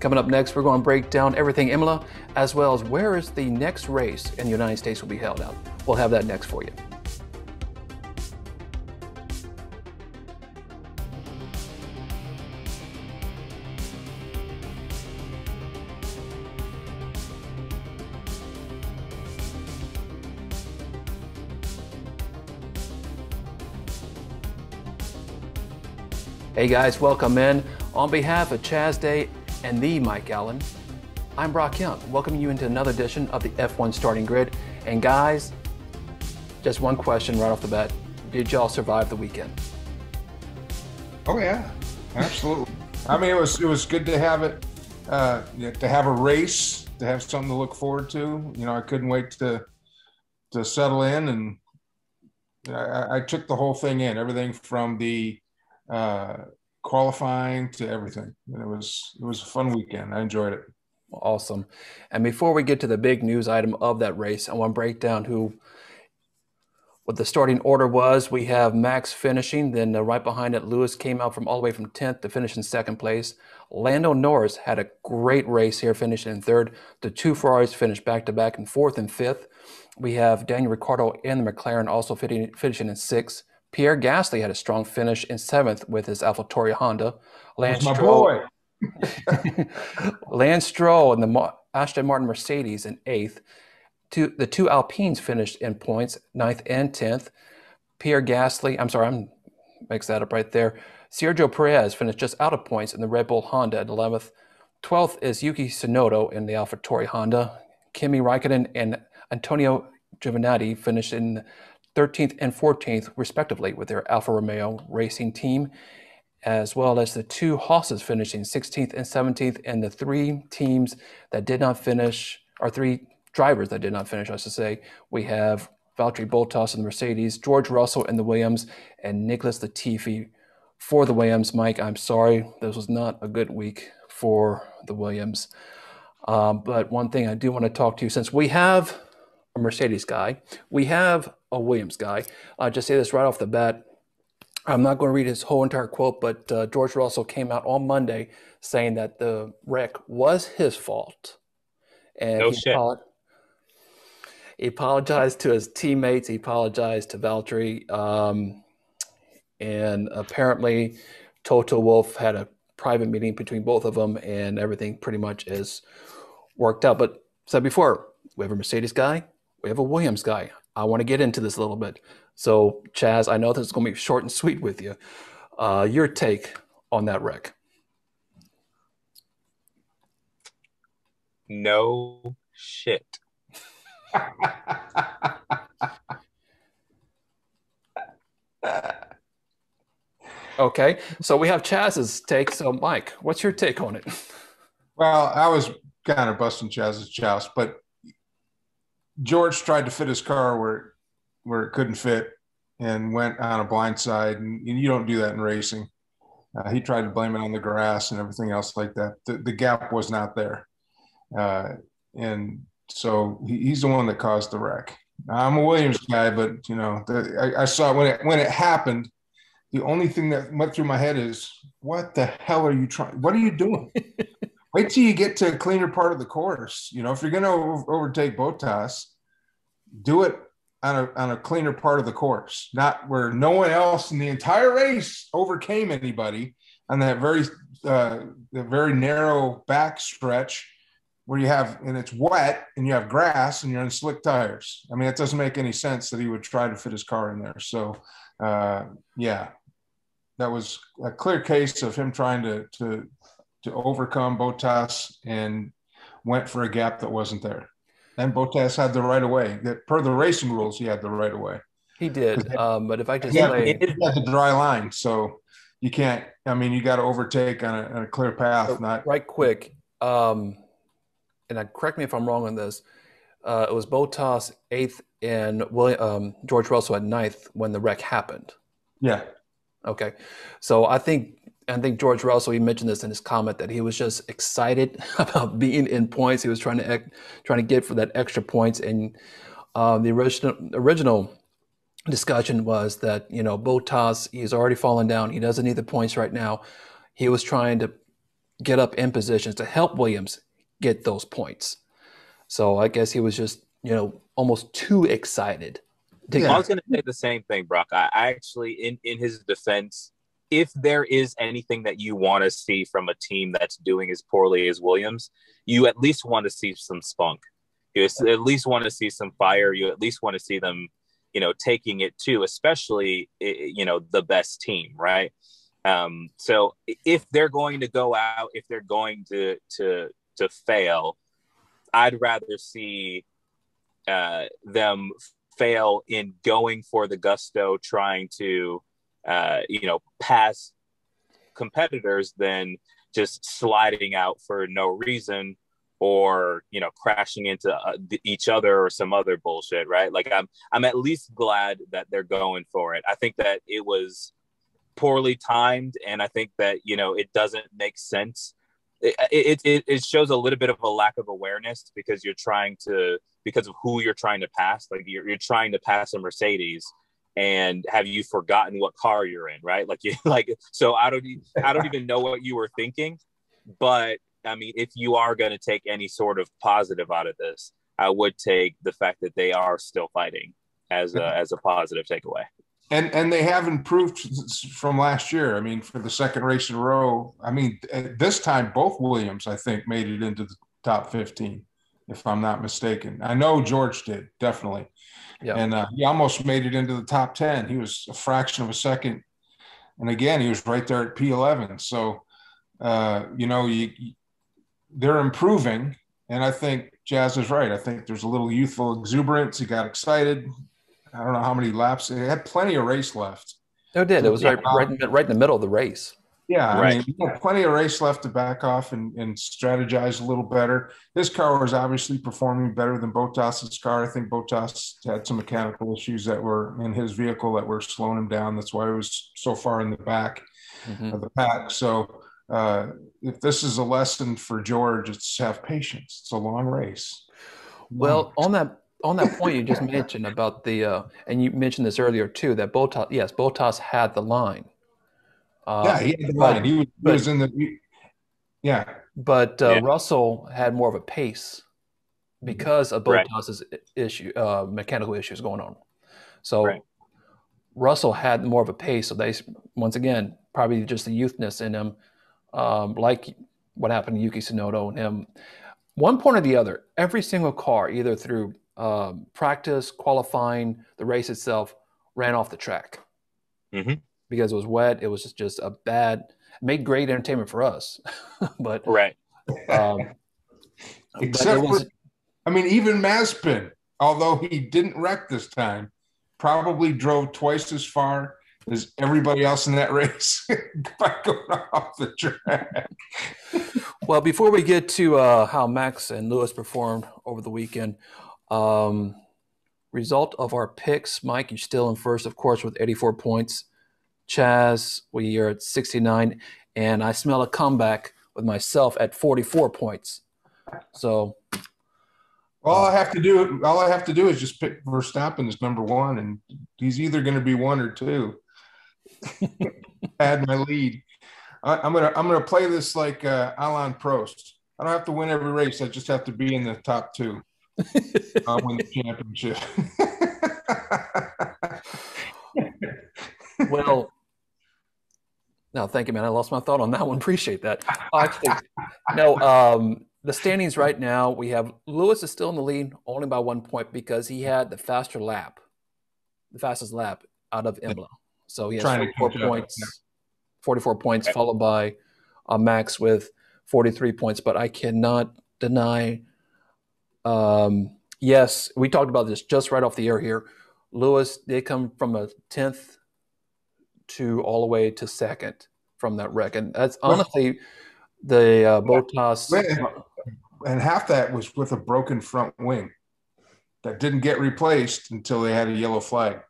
Coming up next, we're going to break down everything Imola, as well as where is the next race in the United States will be held out. We'll have that next for you. Hey guys, welcome in. On behalf of Chaz Day and the Mike Allen, I'm Brock Young, welcoming you into another edition of the F1 Starting Grid. And guys, just one question right off the bat. Did y'all survive the weekend? Oh yeah, absolutely. I mean, it was it was good to have it, uh, to have a race, to have something to look forward to. You know, I couldn't wait to to settle in, and I, I took the whole thing in, everything from the uh, qualifying to everything. And it was it was a fun weekend. I enjoyed it. Awesome. And before we get to the big news item of that race, I want to break down who what the starting order was. We have Max finishing, then uh, right behind it, Lewis came out from all the way from 10th to finish in second place. Lando Norris had a great race here, finishing in third. The two Ferraris finished back to back in fourth and fifth. We have Daniel Ricciardo and the McLaren also finishing in sixth. Pierre Gasly had a strong finish in seventh with his AlphaTauri Honda. Lance my Stroll, boy. Lance Stroll and the Aston Martin Mercedes in eighth. Two, the two Alpines finished in points, ninth and tenth. Pierre Gasly, I'm sorry, I'm mix that up right there. Sergio Perez finished just out of points in the Red Bull Honda at 11th. 12th is Yuki Tsunoda in the AlphaTauri Honda. Kimi Raikkonen and Antonio Giovinazzi finished in 13th and 14th, respectively, with their Alfa Romeo racing team, as well as the two Haas's finishing 16th and 17th, and the three teams that did not finish, or three drivers that did not finish, I should say. We have Valtteri Bottas in the Mercedes, George Russell in the Williams, and Nicholas Latifi for the Williams. Mike, I'm sorry, this was not a good week for the Williams. Um, but one thing I do want to talk to you, since we have a Mercedes guy, we have a Williams guy. I'll just say this right off the bat. I'm not going to read his whole entire quote, but uh, George Russell came out on Monday saying that the wreck was his fault. And no he, shit. he apologized to his teammates. He apologized to Valtteri. Um, and apparently, Toto Wolff had a private meeting between both of them, and everything pretty much is worked out. But said before, we have a Mercedes guy, we have a Williams guy. I want to get into this a little bit. So, Chaz, I know this is going to be short and sweet with you. Uh, your take on that wreck? No shit. okay, so we have Chaz's take. So, Mike, what's your take on it? Well, I was kind of busting Chaz's chouse, but George tried to fit his car where where it couldn't fit and went on a blind side, and, you don't do that in racing. Uh, he tried to blame it on the grass and everything else like that. The, the gap was not there, uh, and so he, he's the one that caused the wreck. I'm a Williams guy, but you know, the, I, I saw when it when it happened. The only thing that went through my head is, what the hell are you trying? What are you doing? wait till you get to a cleaner part of the course. You know, if you're going to over- overtake Bottas, do it on a, on a cleaner part of the course, not where no one else in the entire race overcame anybody on that very, uh, the very narrow back stretch where you have, and it's wet and you have grass and you're on slick tires. I mean, it doesn't make any sense that he would try to fit his car in there. So, uh, yeah, that was a clear case of him trying to, to to overcome Bottas and went for a gap that wasn't there. And Bottas had the right of way. That per the racing rules, he had the right of way. He did. Um, but if I just say he had the dry line, so you can't. I mean, you got to overtake on a, on a, clear path. So not right quick. Um, and I, correct me if I'm wrong on this. Uh, it was Bottas eighth and William, um, George Russell at ninth when the wreck happened. Yeah. Okay. So I think I think George Russell, he mentioned this in his comment that he was just excited about being in points. He was trying to trying to get for that extra points. And um, the original original discussion was that you know Bottas he's already fallen down. He doesn't need the points right now. He was trying to get up in positions to help Williams get those points. So I guess he was just, you know, almost too excited. Yeah. I was going to say the same thing, Brock. I, I actually, in in his defense, if there is anything that you want to see from a team that's doing as poorly as Williams, you at least want to see some spunk. You at least want to see some fire. You at least want to see them, you know, taking it to, especially you know the best team, right? Um, so if they're going to go out, if they're going to to to fail, I'd rather see uh, them fail in going for the gusto, trying to uh, you know pass competitors than just sliding out for no reason or you know crashing into uh, each other or some other bullshit right? Like i'm i'm at least glad that they're going for it. I think that it was poorly timed and i think that you know it doesn't make sense. It, it, it shows a little bit of a lack of awareness because you're trying to because of who you're trying to pass. Like you're, you're trying to pass a mercedes and have you forgotten what car you're in right like you like so i don't i don't even know what you were thinking but i mean if you are going to take any sort of positive out of this i would take the fact that they are still fighting as a as a positive takeaway and and they have improved from last year. I mean, for the second race in a row. I mean, this time both Williams, I think, made it into the top fifteen, if I'm not mistaken. I know George did definitely, yeah. and uh, he almost made it into the top ten. He was a fraction of a second, and again, he was right there at P11. So, uh, you know, you, you, they're improving, and I think Chaz is right. I think there's a little youthful exuberance. He got excited. I don't know how many laps. They had plenty of race left. No, it did. It was right, right, right in the middle of the race. Yeah, right. I mean, plenty of race left to back off and, and strategize a little better. This car was obviously performing better than Bottas's car. I think Bottas had some mechanical issues that were in his vehicle that were slowing him down. That's why he was so far in the back mm-hmm. of the pack. So, uh, if this is a lesson for George, it's have patience. It's a long race. Well, on that on that point you just mentioned about the, uh, and you mentioned this earlier too, that Bottas, yes, Bottas had the line. Uh, yeah, he had the line. He was, but, he was in the, he, yeah. But uh, yeah. Russell had more of a pace because of Bottas's right. issue, uh, mechanical issues going on. So right. Russell had more of a pace. So they, once again, probably just the youthness in him, um, like what happened to Yuki Tsunoda and him. One point or the other, every single car, either through um, practice, qualifying, the race itself ran off the track mm-hmm. Because it was wet. It was just, just a bad, made great entertainment for us, but right. Um, Except was, for, I mean, even Mazepin, although he didn't wreck this time, probably drove twice as far as everybody else in that race by going off the track. well, before we get to uh, how Max and Lewis performed over the weekend, um, result of our picks, Mike, you're still in first, of course, with 84 points. Chaz, we are at 69, and I smell a comeback with myself at 44 points. So, all I have to do, all I have to do is just pick Verstappen as number one, and he's either going to be one or two. Add my lead. I, am gonna, I'm gonna play this like uh, Alain Prost. I don't have to win every race. I just have to be in the top two. I'll win the championship. well, no, thank you, man. I lost my thought on that one. Appreciate that. Actually, no, um, the standings right now, we have Lewis is still in the lead only by one point because he had the faster lap, the fastest lap out of Imola. So he has 44 points, 44 points, followed by uh, Max with 43 points. But I cannot deny um, yes, we talked about this just right off the air here. Lewis did come from a tenth to all the way to second from that wreck, and that's honestly the uh, Bottas. And half that was with a broken front wing that didn't get replaced until they had a yellow flag.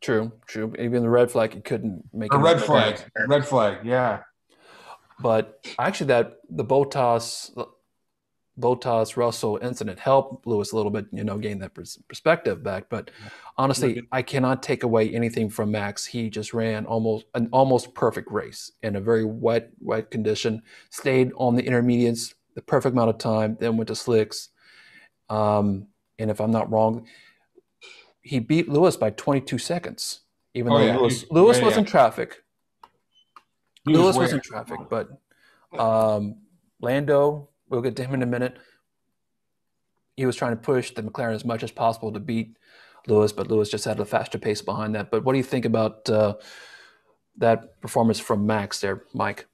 True, true. Even the red flag, he couldn't make a red flag. Red flag, yeah. But actually, that the Bottas Bottas Russell incident helped Lewis a little bit, you know, gain that perspective back. But honestly, I cannot take away anything from Max. He just ran almost an almost perfect race in a very wet, wet condition. Stayed on the intermediates the perfect amount of time, then went to slicks. Um, and if I'm not wrong, he beat Lewis by 22 seconds, even oh, though yeah. Lewis, Lewis yeah, was yeah. in traffic. He Lewis was, was in traffic, but um, Lando We'll get to him in a minute. He was trying to push the McLaren as much as possible to beat Lewis, but Lewis just had a faster pace behind that. But what do you think about uh, that performance from Max there, Mike?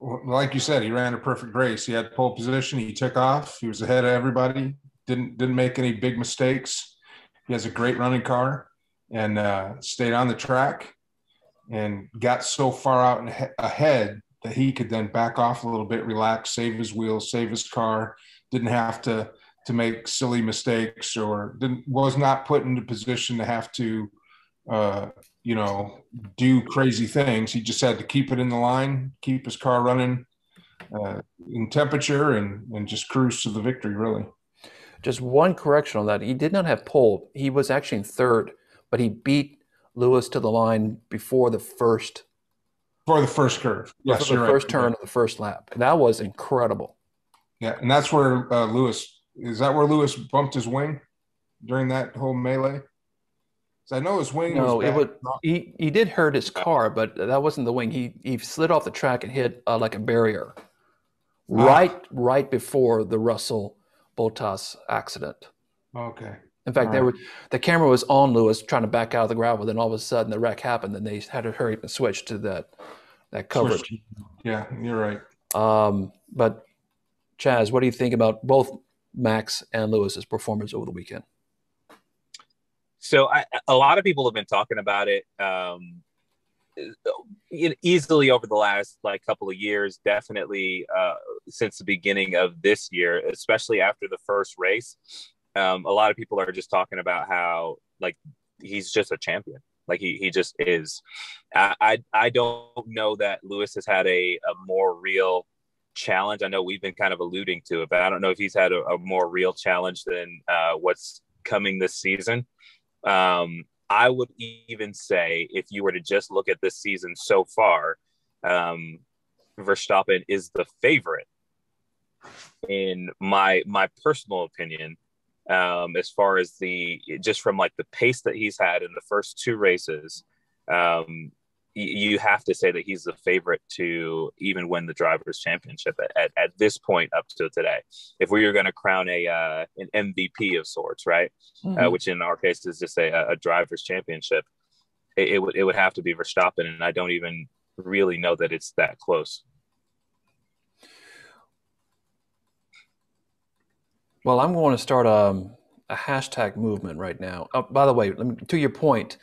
Like you said, he ran a perfect race. He had pole position. He took off. He was ahead of everybody. Didn't didn't make any big mistakes. He has a great running car and uh, stayed on the track and got so far out ahead that he could then back off a little bit, relax, save his wheels, save his car, didn't have to to make silly mistakes or didn't was not put into position to have to uh, you know do crazy things. He just had to keep it in the line, keep his car running uh, in temperature, and and just cruise to the victory. Really. Just one correction on that: he did not have pole. He was actually in third, but he beat Lewis to the line before the first for the first curve. Yes, for the first right. turn of the first lap. That was incredible. Yeah, and that's where uh, Lewis is. That where Lewis bumped his wing during that whole melee. I know his wing. No, was it would. He he did hurt his car, but that wasn't the wing. He he slid off the track and hit uh, like a barrier, right ah. right before the Russell Bottas accident. Okay. In fact, they were the camera was on Lewis trying to back out of the gravel. Then all of a sudden, the wreck happened, and they had to hurry and switch to that that coverage. Yeah, you're right. Um, but Chaz, what do you think about both Max and Lewis's performance over the weekend? So, I, a lot of people have been talking about it um, easily over the last like couple of years. Definitely uh, since the beginning of this year, especially after the first race um, a lot of people are just talking about how like he's just a champion. Like he, he just is. I, I, I don't know that Lewis has had a, a more real challenge. I know we've been kind of alluding to it, but I don't know if he's had a, a more real challenge than uh, what's coming this season. Um, I would even say if you were to just look at this season so far, um, Verstappen is the favorite in my my personal opinion um, as far as the just from like the pace that he's had in the first two races. Um, you have to say that he's the favorite to even win the drivers championship at, at, at this point up to today if we were going to crown a uh, an mvp of sorts right uh, mm-hmm. uh, which in our case is just a, a drivers championship it, it, would it would have to be verstappen and i don't even really know that it's that close Well, I'm going to start a, a hashtag movement right now. Oh, by the way, me, to your point,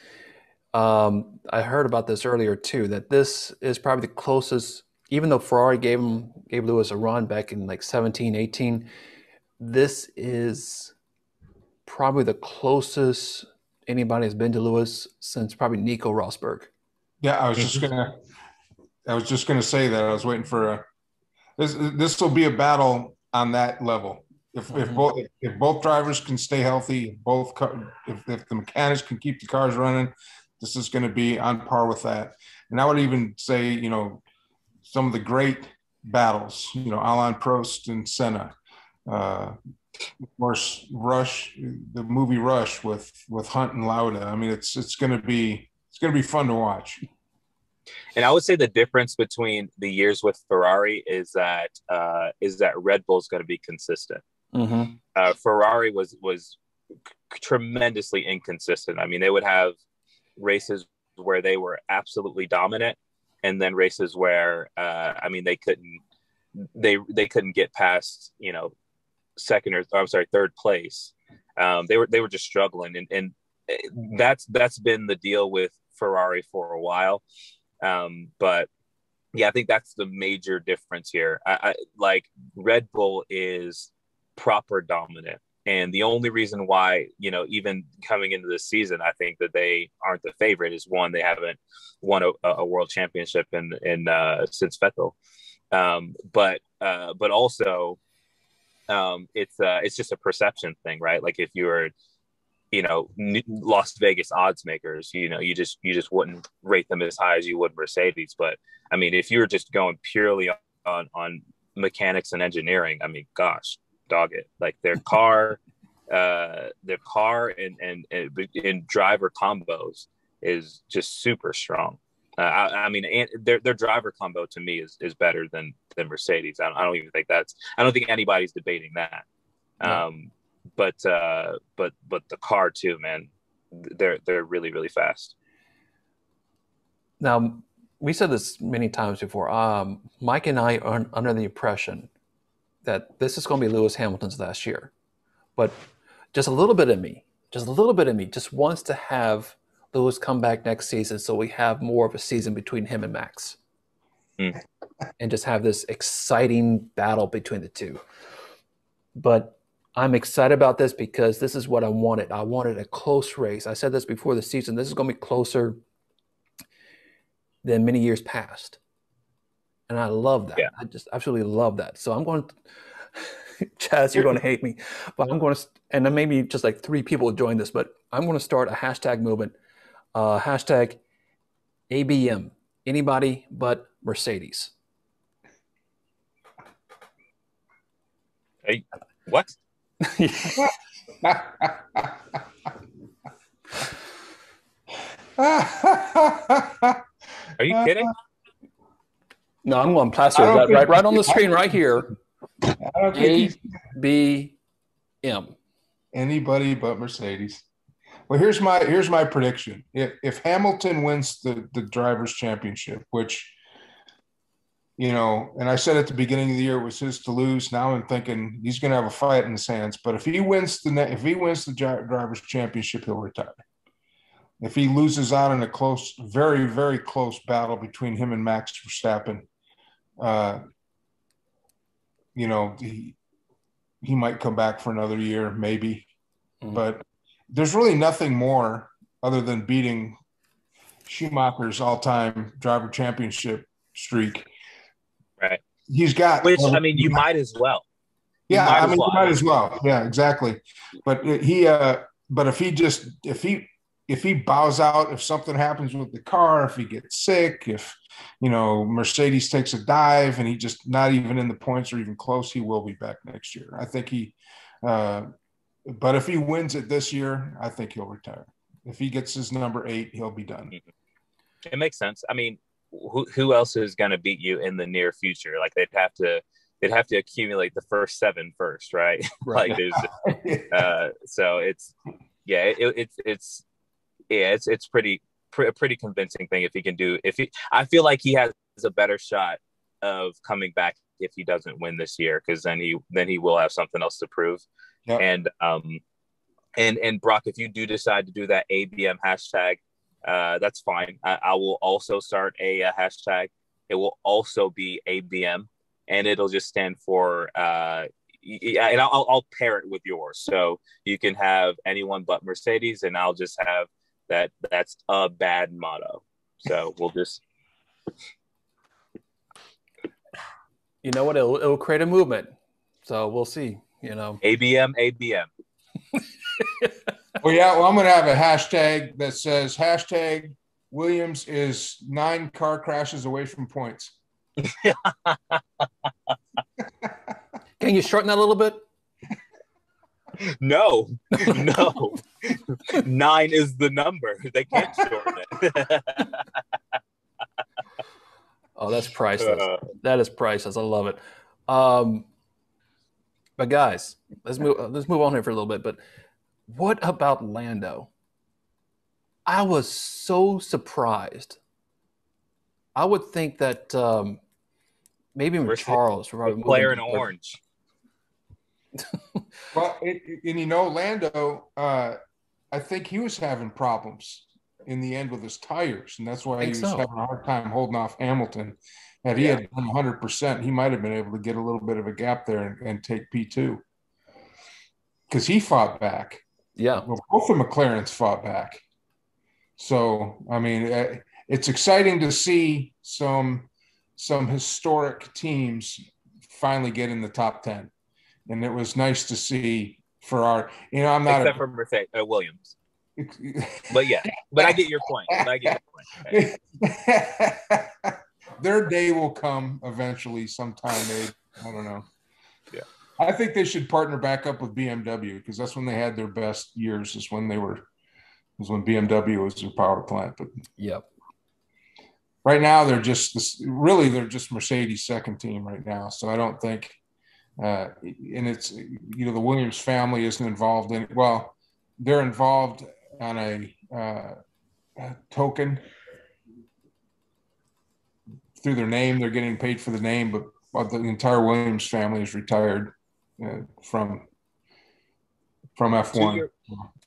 um, I heard about this earlier too. That this is probably the closest, even though Ferrari gave him gave Lewis a run back in like 17, 18. This is probably the closest anybody has been to Lewis since probably Nico Rosberg. Yeah, I was just mm-hmm. gonna, I was just gonna say that. I was waiting for a. This this will be a battle on that level. If, if mm-hmm. both if both drivers can stay healthy, both if, if the mechanics can keep the cars running, this is going to be on par with that. And I would even say, you know, some of the great battles, you know, Alain Prost and Senna, uh, of course, Rush, the movie Rush with with Hunt and Lauda. I mean, it's it's going to be it's going to be fun to watch. And I would say the difference between the years with Ferrari is that uh, is that Red Bull is going to be consistent. Mm-hmm. Uh, Ferrari was was tremendously inconsistent. I mean, they would have races where they were absolutely dominant, and then races where uh, I mean they couldn't they they couldn't get past you know second or I'm sorry third place. Um, they were they were just struggling, and and that's that's been the deal with Ferrari for a while. Um, but yeah, I think that's the major difference here. I, I like Red Bull is proper dominant. And the only reason why, you know, even coming into this season, I think that they aren't the favorite is one, they haven't won a, a world championship in, in uh, since Vettel. Um, but uh, but also, um, it's uh, it's just a perception thing, right? Like if you were, you know, Las Vegas odds makers, you know, you just you just wouldn't rate them as high as you would Mercedes. But I mean, if you were just going purely on on mechanics and engineering, I mean, gosh, dog it. Like their car, uh, their car and and and driver combos is just super strong. Uh, I, I, mean, their their driver combo to me is is better than than Mercedes. I don't, I don't even think that's. I don't think anybody's debating that. Um, but uh, but but the car too, man. They're they're really really fast. Now, we said this many times before. Um, Mike and I are under the impression that this is going to be Lewis Hamilton's last year, but just a little bit of me, just a little bit of me, just wants to have Lewis come back next season so we have more of a season between him and Max. Mm. And just have this exciting battle between the two. But I'm excited about this because this is what I wanted. I wanted a close race. I said this before the season. This is going to be closer than many years past. And I love that. Yeah. I just absolutely love that. So I'm going to Chaz, you're going to hate me, but I'm going to, and then maybe just like three people join this, but I'm going to start a hashtag movement, uh, hashtag ABM, anybody but Mercedes. Hey, what? Are you kidding? No, I'm going plaster that right, right on the screen right here. A B M. Anybody but Mercedes. Well, here's my here's my prediction. If if Hamilton wins the the drivers' championship, which you know, and I said at the beginning of the year it was his to lose. Now I'm thinking he's going to have a fight in his hands. But if he wins the if he wins the drivers' championship, he'll retire. If he loses out in a close, very very close battle between him and Max Verstappen, uh, you know, he he might come back for another year, maybe. Mm-hmm. But there's really nothing more other than beating Schumacher's all-time driver championship streak. Right. He's got which I mean, you might as well. yeah, I mean, well. you might as well. Yeah, exactly. But he, uh, but if he just if he if he bows out, if something happens with the car, if he gets sick, if you know Mercedes takes a dive and he just not even in the points or even close, he will be back next year. I think he, uh, but if he wins it this year, I think he'll retire. If he gets his number eight, he'll be done. It makes sense. I mean, who who else is going to beat you in the near future? Like they'd have to they'd have to accumulate the first seven first, right? right. like there's uh, so it's yeah, it, it's it's yeah, it's it's pretty a pretty convincing thing if he can do. If he, I feel like he has a better shot of coming back if he doesn't win this year, because then he then he will have something else to prove. Yep. And um, and and Brock, if you do decide to do that ABM hashtag, uh, that's fine. I, I will also start a, a, hashtag. It will also be ABM, and it'll just stand for. Uh, Yeah, and I'll, I'll pair it with yours, so you can have anyone but Mercedes, and I'll just have that that's a bad motto. So we'll just you know what it'll, it'll create a movement. So we'll see, you know. ABM ABM. well yeah, well I'm going to have a hashtag that says hashtag Williams is 9 car crashes away from points. Can you shorten that a little bit? No, no. Nine is the number. They can't shorten it. oh, that's priceless. Uh, that is priceless. I love it. Um, but guys, let's move. Let's move on here for a little bit. But what about Lando? I was so surprised. I would think that um, maybe even Charles, player in orange well, it, and you know, Lando, uh, I think he was having problems in the end with his tires, and that's why he was so. having a hard time holding off Hamilton. Had he yeah. had done 100%, he might have been able to get a little bit of a gap there and, and take P2 because he fought back. Yeah. Well, both the McLarens fought back. So, I mean, uh, it's exciting to see some some historic teams finally get in the top 10. And it was nice to see for our, you know, I'm not except a, for Mercedes uh, Williams. but yeah, but I get your point. I get your point. Their day will come eventually, sometime. They, I don't know. Yeah, I think they should partner back up with BMW because that's when they had their best years. Is when they were, was when BMW was their power plant. But yep, right now they're just this, really they're just Mercedes second team right now. So I don't think, uh, and it's you know the Williams family isn't involved in it. Well, they're involved on a, uh, a token through their name. They're getting paid for the name, but, but the entire Williams family is retired uh, from from F1. To your,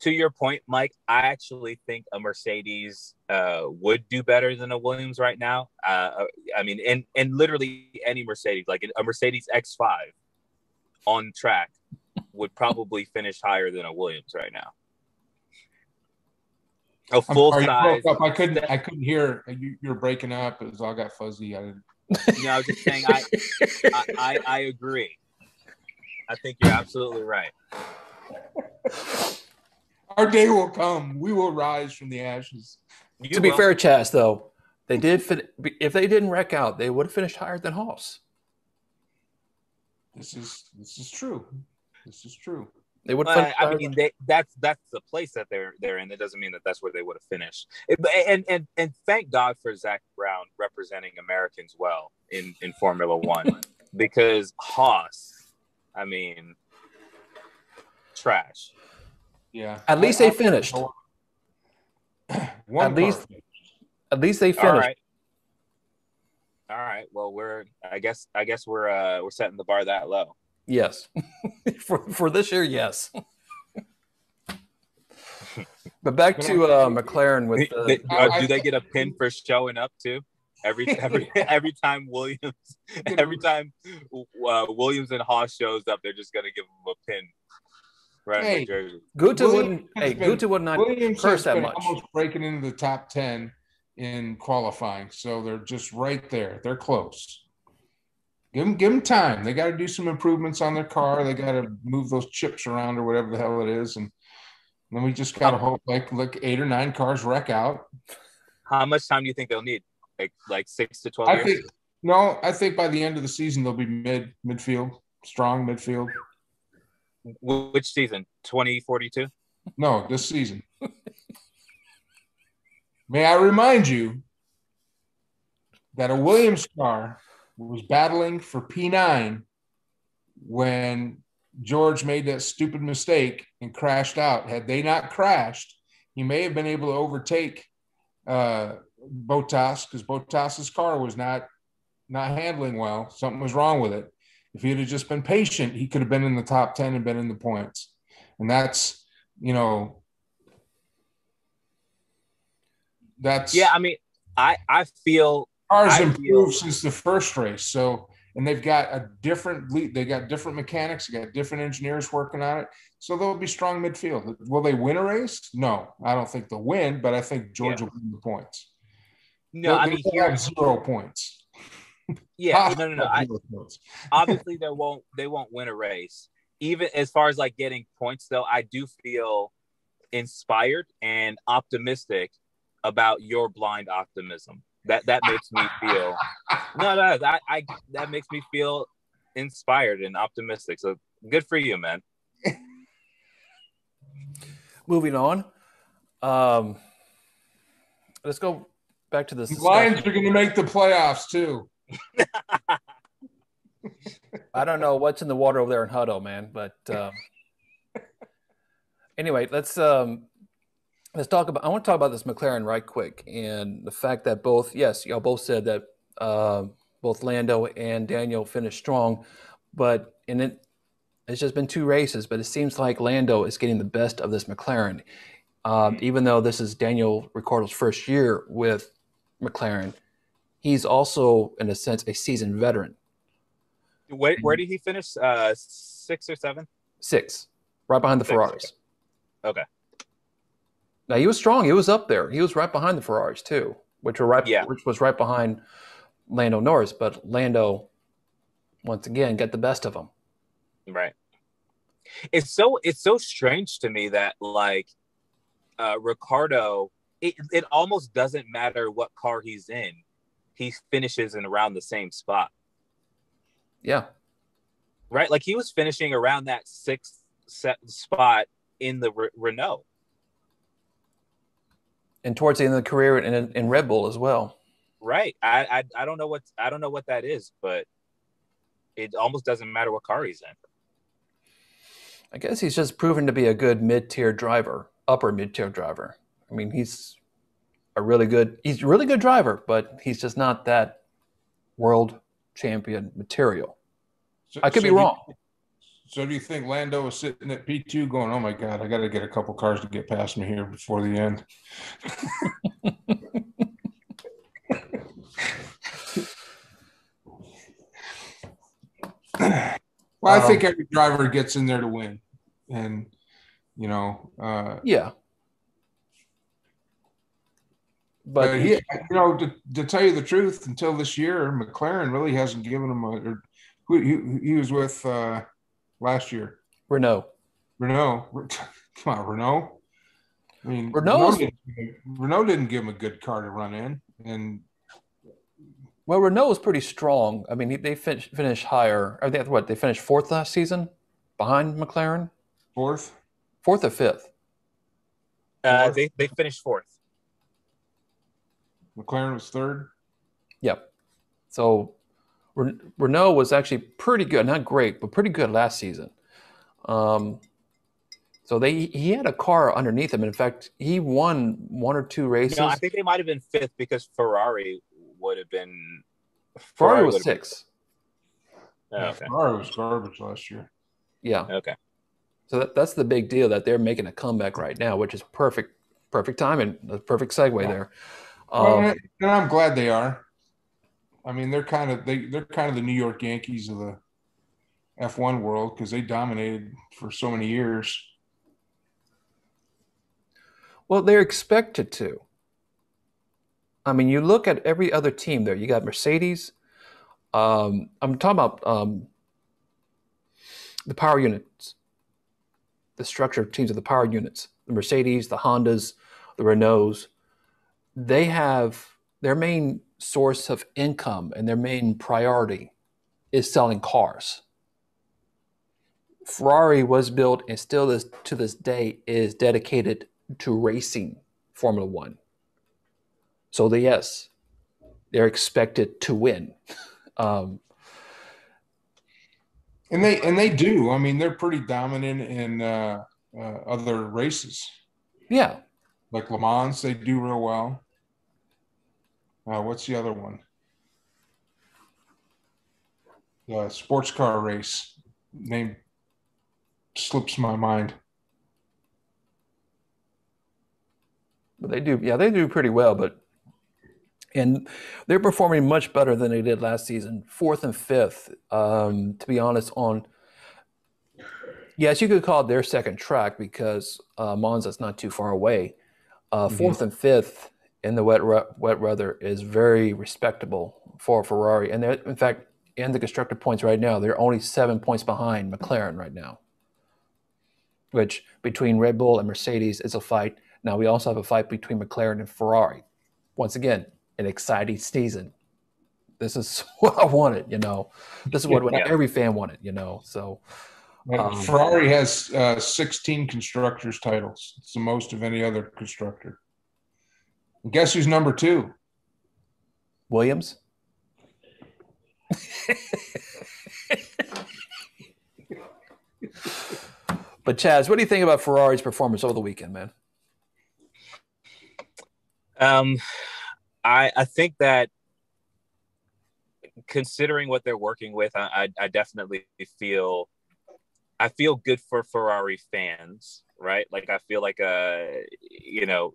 to your, point, Mike, I actually think a Mercedes uh, would do better than a Williams right now. Uh, I mean, and and literally any Mercedes, like a Mercedes X5 on track, would probably finish higher than a Williams right now. A full size. I couldn't. I couldn't hear. You, you're breaking up. It was all got fuzzy. I didn't. No, I was just saying. I, I, I, I agree. I think you're absolutely right. Our day will come. We will rise from the ashes. You to will. be fair, Chaz, though, they did. Fit, if they didn't wreck out, they would have finished higher than Haas. This is this is true. This is true. They would. Uh, I mean, they, that's that's the place that they're they're in. It doesn't mean that that's where they would have finished. It, and and and thank God for Zak Brown representing Americans well in in Formula One, because Haas, I mean, trash. Yeah. At least I, they finished. at least, at least they finished. All right. All right. Well, we're. I guess. I guess we're. uh We're setting the bar that low. Yes. for for this year, yes. but back to uh, McLaren with. Uh, they, uh, do they get a pin for showing up too? Every every every time Williams, every time uh, Williams and Haas shows up, they're just gonna give them a pin. Right, hey, Guta wouldn't. Hey, been, Guta would not Williams curse that much. Almost breaking into the top ten in qualifying, so they're just right there. They're close. Give them, give them time. They got to do some improvements on their car. They got to move those chips around or whatever the hell it is, and then we just got to hope like like eight or nine cars wreck out. How much time do you think they'll need? Like like six to twelve I years? Think, no, I think by the end of the season they'll be mid midfield, strong midfield. Which season? Twenty forty two. No, this season. May I remind you that a Williams car was battling for P9 when George made that stupid mistake and crashed out. Had they not crashed, he may have been able to overtake uh, Bottas because Bottas's car was not not handling well. Something was wrong with it. If he had just been patient, he could have been in the top 10 and been in the points. And that's, you know, that's yeah. I mean, I I feel Cars improved since the first race. So, and they've got a different lead. They got different mechanics. They got different engineers working on it. So they'll be strong midfield. Will they win a race? No, I don't think they'll win, but I think Georgia yeah. will win the points. No, they'll, I mean, here, have zero points. Yeah, no, no, no. I, obviously, they won't. They won't win a race. Even as far as like getting points, though, I do feel inspired and optimistic about your blind optimism that that makes me feel no no that I that makes me feel inspired and optimistic. So good for you, man. Moving on. Um let's go back to this. The Lions are gonna make the playoffs too. I don't know what's in the water over there in Hutto, man, but um, anyway, let's um, let's talk about. I want to talk about this McLaren right quick and the fact that both, yes, y'all both said that uh, both Lando and Daniel finished strong, but in it, it's just been two races. But it seems like Lando is getting the best of this McLaren, um, even though this is Daniel Ricciardo's first year with McLaren. He's also, in a sense, a seasoned veteran. Where, where did he finish? Uh, six or seven? Six, right behind the six, Ferraris. Okay. okay. Now he was strong. He was up there. He was right behind the Ferraris too, which were right, yeah. which was right behind Lando Norris, but Lando once again got the best of him. Right. It's so it's so strange to me that like uh Ricciardo it, it almost doesn't matter what car he's in. He finishes in around the same spot. Yeah. Right? Like he was finishing around that sixth set spot in the Re- Renault. And towards the end of the career in, in Red Bull as well. Right. I, I I don't know what I don't know what that is, but it almost doesn't matter what car he's in. I guess he's just proven to be a good mid-tier driver, upper mid-tier driver. I mean, he's a really good he's a really good driver, but he's just not that world champion material. So, I could so be do you- wrong. So do you think Lando was sitting at P two going, "Oh my God, I got to get a couple cars to get past me here before the end"? well, I Um, think every driver gets in there to win, and you know, uh, Yeah. but, But he, you know, to, to tell you the truth, until this year, McLaren really hasn't given him a. Or, who he, he was with uh, last year. Renault. Renault, come on, Renault. I mean, Renault Renault didn't, Renault didn't give him a good car to run in, and Well, Renault was pretty strong. I mean, they fin- finished higher. I think what they finished fourth last season, behind McLaren, fourth. fourth or fifth. Uh, Fourth. they they finished fourth. McLaren was third. Yep. So Ren- Renault was actually pretty good, not great, but pretty good last season. Um, so they he had a car underneath him. In fact, he won one or two races. No, I think they might have been fifth because Ferrari would have been. Ferrari was would six. been- Yeah, Oh, okay. Ferrari was garbage last year. Yeah. Okay. So that, that's the big deal that they're making a comeback right now, which is perfect, perfect timing, a perfect segue there. Um, and and I'm glad they are. I mean, they're kind of they they're kind of the New York Yankees of the F1 world because they dominated for so many years. Well, they're expected to. I mean, you look at every other team there. You got Mercedes. Um, I'm talking about um, the power units, the structure of teams of the power units. The Mercedes, the Hondas, the Renaults. They have their main source of income and their main priority is selling cars. Ferrari was built and still is to this day is dedicated to racing Formula One. So the yes, they're expected to win. Um, And they and they do. I mean, they're pretty dominant in uh, uh, other races, yeah, like Le Mans. They do real well. Uh, what's the other one? The sports car race name slips my mind. but they do. Yeah, they do pretty well. But and they're performing much better than they did last season. Fourth and fifth, um, to be honest. On yes, you could call it their second track because uh, Monza's not too far away. Uh, 4th and fifth in the wet wet weather is very respectable for Ferrari, and they're in fact in the constructor points right now. They're only seven points behind McLaren right now. Which between Red Bull and Mercedes is a fight. Now we also have a fight between McLaren and Ferrari. Once again, an exciting season. This is what I wanted, you know. This is what, every fan wanted, you know. So Um, Ferrari has uh, 16 constructors titles. It's the most of any other constructor. And guess who's number two? Williams. but Chaz, what do you think about Ferrari's performance over the weekend, man? Um, I I think that considering what they're working with, I I, I definitely feel I feel good for Ferrari fans, right? Like I feel like uh you know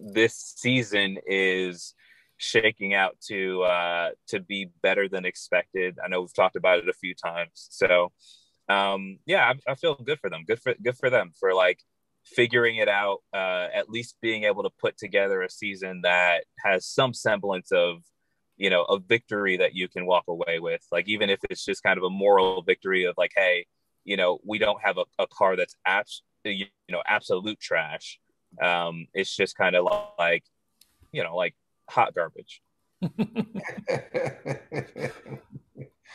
this season is shaking out to uh to be better than expected. I know we've talked about it a few times, so um yeah, I, I feel good for them. Good for good for them for like figuring it out, uh, at least being able to put together a season that has some semblance of, you know a victory that you can walk away with like even if it's just kind of a moral victory of like hey you know we don't have a, a car that's abs- you know absolute trash um it's just kind of like you know like hot garbage.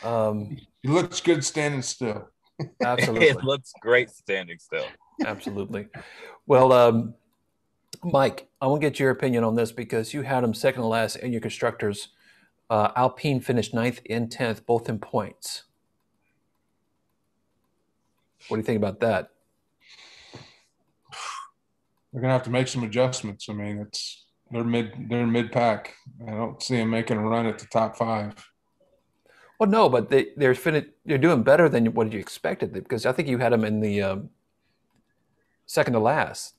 Um he looks good standing still. Absolutely. It looks great standing still. Absolutely. Well um mike i want to get your opinion on this because you had them second to last in your constructors. Uh, alpine finished ninth and 10th both in points. What do you think about that they're gonna have to make some adjustments. I mean, it's they're mid they're mid pack. I don't see them making a run at the top five. Well, no, but they they're fin- they're doing better than what you expected because I think you had them in the um, second to last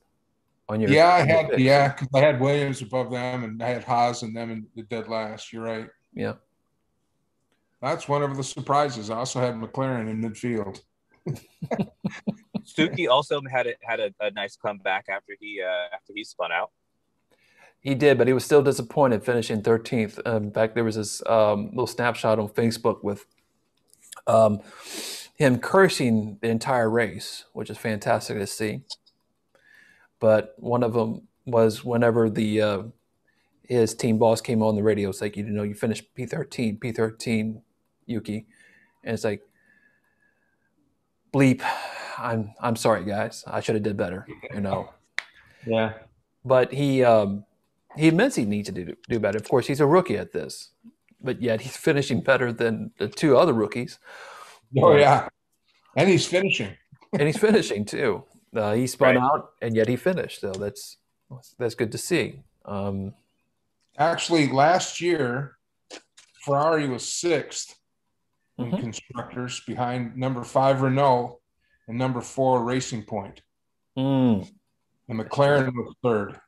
on your. Yeah, I had picks. yeah because I had Williams above them and I had Haas and them in the dead last. You're right. Yeah, that's one of the surprises. I also had McLaren in midfield. Stuckey also had a, had a, a, nice comeback after he uh, after he spun out. He did, but he was still disappointed finishing 13th. Um, in fact, there was this um, little snapshot on Facebook with um, him cursing the entire race, which is fantastic to see. But one of them was whenever the uh, his team boss came on the radio, it's like, you know, you finished P13, P13, Yuki. And it's like, bleep, I'm I'm sorry, guys. I should have did better. You know. yeah. But he um, he admits he needs to do do better. Of course, he's a rookie at this, but yet he's finishing better than the two other rookies. Oh yeah, and he's finishing. and he's finishing too. Uh, he spun right. out, and yet he finished. So that's that's good to see. Um, Actually, last year, Ferrari was sixth in mm-hmm. constructors behind number five Renault and number four Racing Point. Mm. And McLaren was third.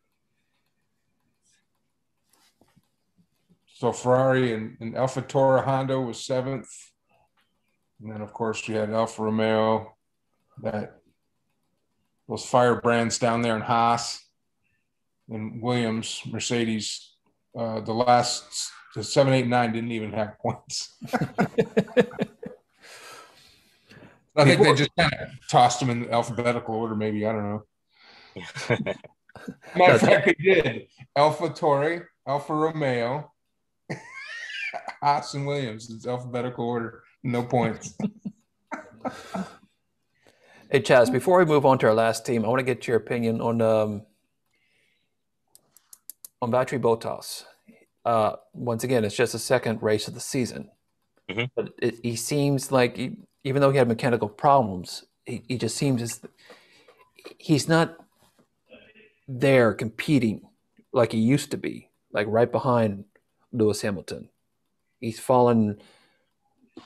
So Ferrari and, and AlphaTauri Honda was seventh. And then, of course, we had Alfa Romeo, that those firebrands down there in Haas, and Williams, Mercedes. Uh, the last the seven, eight, nine didn't even have points. I think they just kind of tossed them in alphabetical order, maybe. I don't know. Matter of fact, they did. AlphaTauri, Alfa Romeo, Haas and Williams. It's alphabetical order. No points. hey, Chaz, before we move on to our last team, I want to get your opinion on um, on Valtteri Bottas. Uh, once again, it's just the second race of the season. Mm-hmm. But it, he seems like he, even though he had mechanical problems, he, he just seems as he's not there competing like he used to be, like right behind Lewis Hamilton. He's fallen,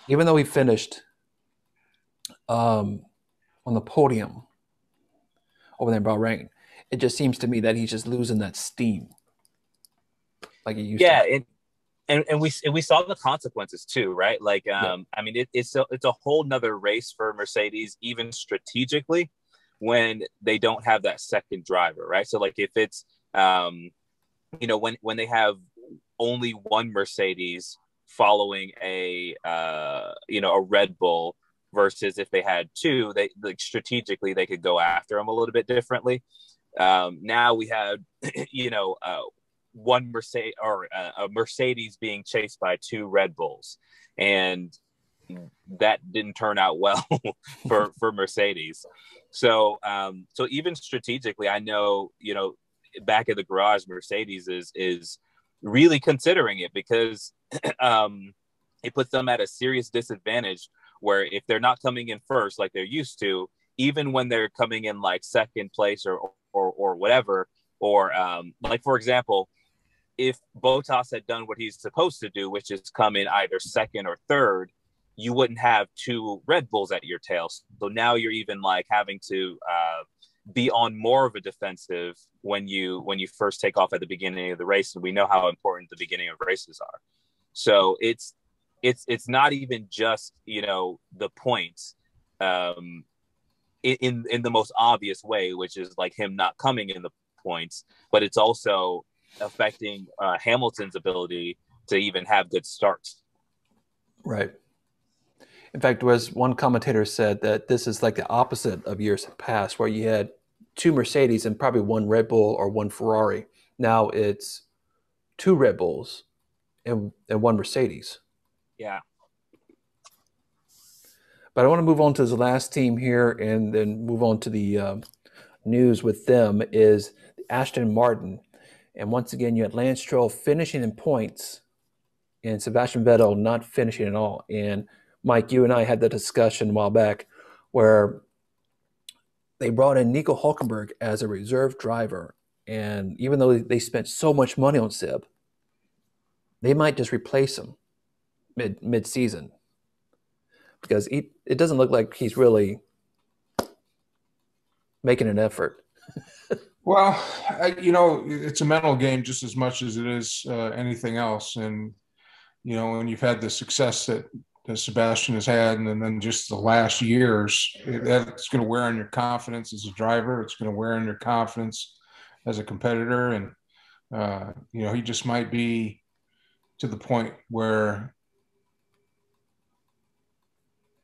even though he finished um, on the podium over there in Bahrain. It just seems to me that he's just losing that steam, like he used yeah, to. Yeah, and, and we and we saw the consequences too, right? Like, um, yeah. I mean, it, it's a, it's a whole nother race for Mercedes, even strategically, when they don't have that second driver, right? So, like, if it's, um, you know, when when they have only one Mercedes following a, uh, you know, a Red Bull versus if they had two, they like strategically they could go after them a little bit differently. Um, now we have, you know, uh, one Mercedes or a Mercedes being chased by two Red Bulls, and that didn't turn out well for for Mercedes. So um, so even strategically, I know you know back at the garage, Mercedes is is really considering it because um, it puts them at a serious disadvantage. Where if they're not coming in first like they're used to, even when they're coming in like second place or or, or whatever, or um, like for example, if Bottas had done what he's supposed to do, which is come in either second or third, you wouldn't have two Red Bulls at your tail. So now you're even like having to uh, be on more of a defensive when you when you first take off at the beginning of the race, and we know how important the beginning of races are. So it's it's it's not even just you know the points um, in in the most obvious way, which is like him not coming in the points, but it's also affecting uh, Hamilton's ability to even have good starts. Right. In fact, was one commentator said that this is like the opposite of years past, where you had two Mercedes and probably one Red Bull or one Ferrari. Now it's two Red Bulls and, and one Mercedes. Yeah. But I want to move on to the last team here and then move on to the uh, news with them is Aston Martin. And once again, you had Lance Stroll finishing in points and Sebastian Vettel not finishing at all. And Mike, you and I had the discussion a while back where they brought in Nico Hulkenberg as a reserve driver. And even though they spent so much money on Seb, they might just replace him mid mid season because he, it doesn't look like he's really making an effort. well, I, you know, it's a mental game just as much as it is uh, anything else. And, you know, when you've had the success that, that Sebastian has had, and then just the last years, it, that's going to wear on your confidence as a driver. It's going to wear on your confidence as a competitor. And, uh, you know, he just might be to the point where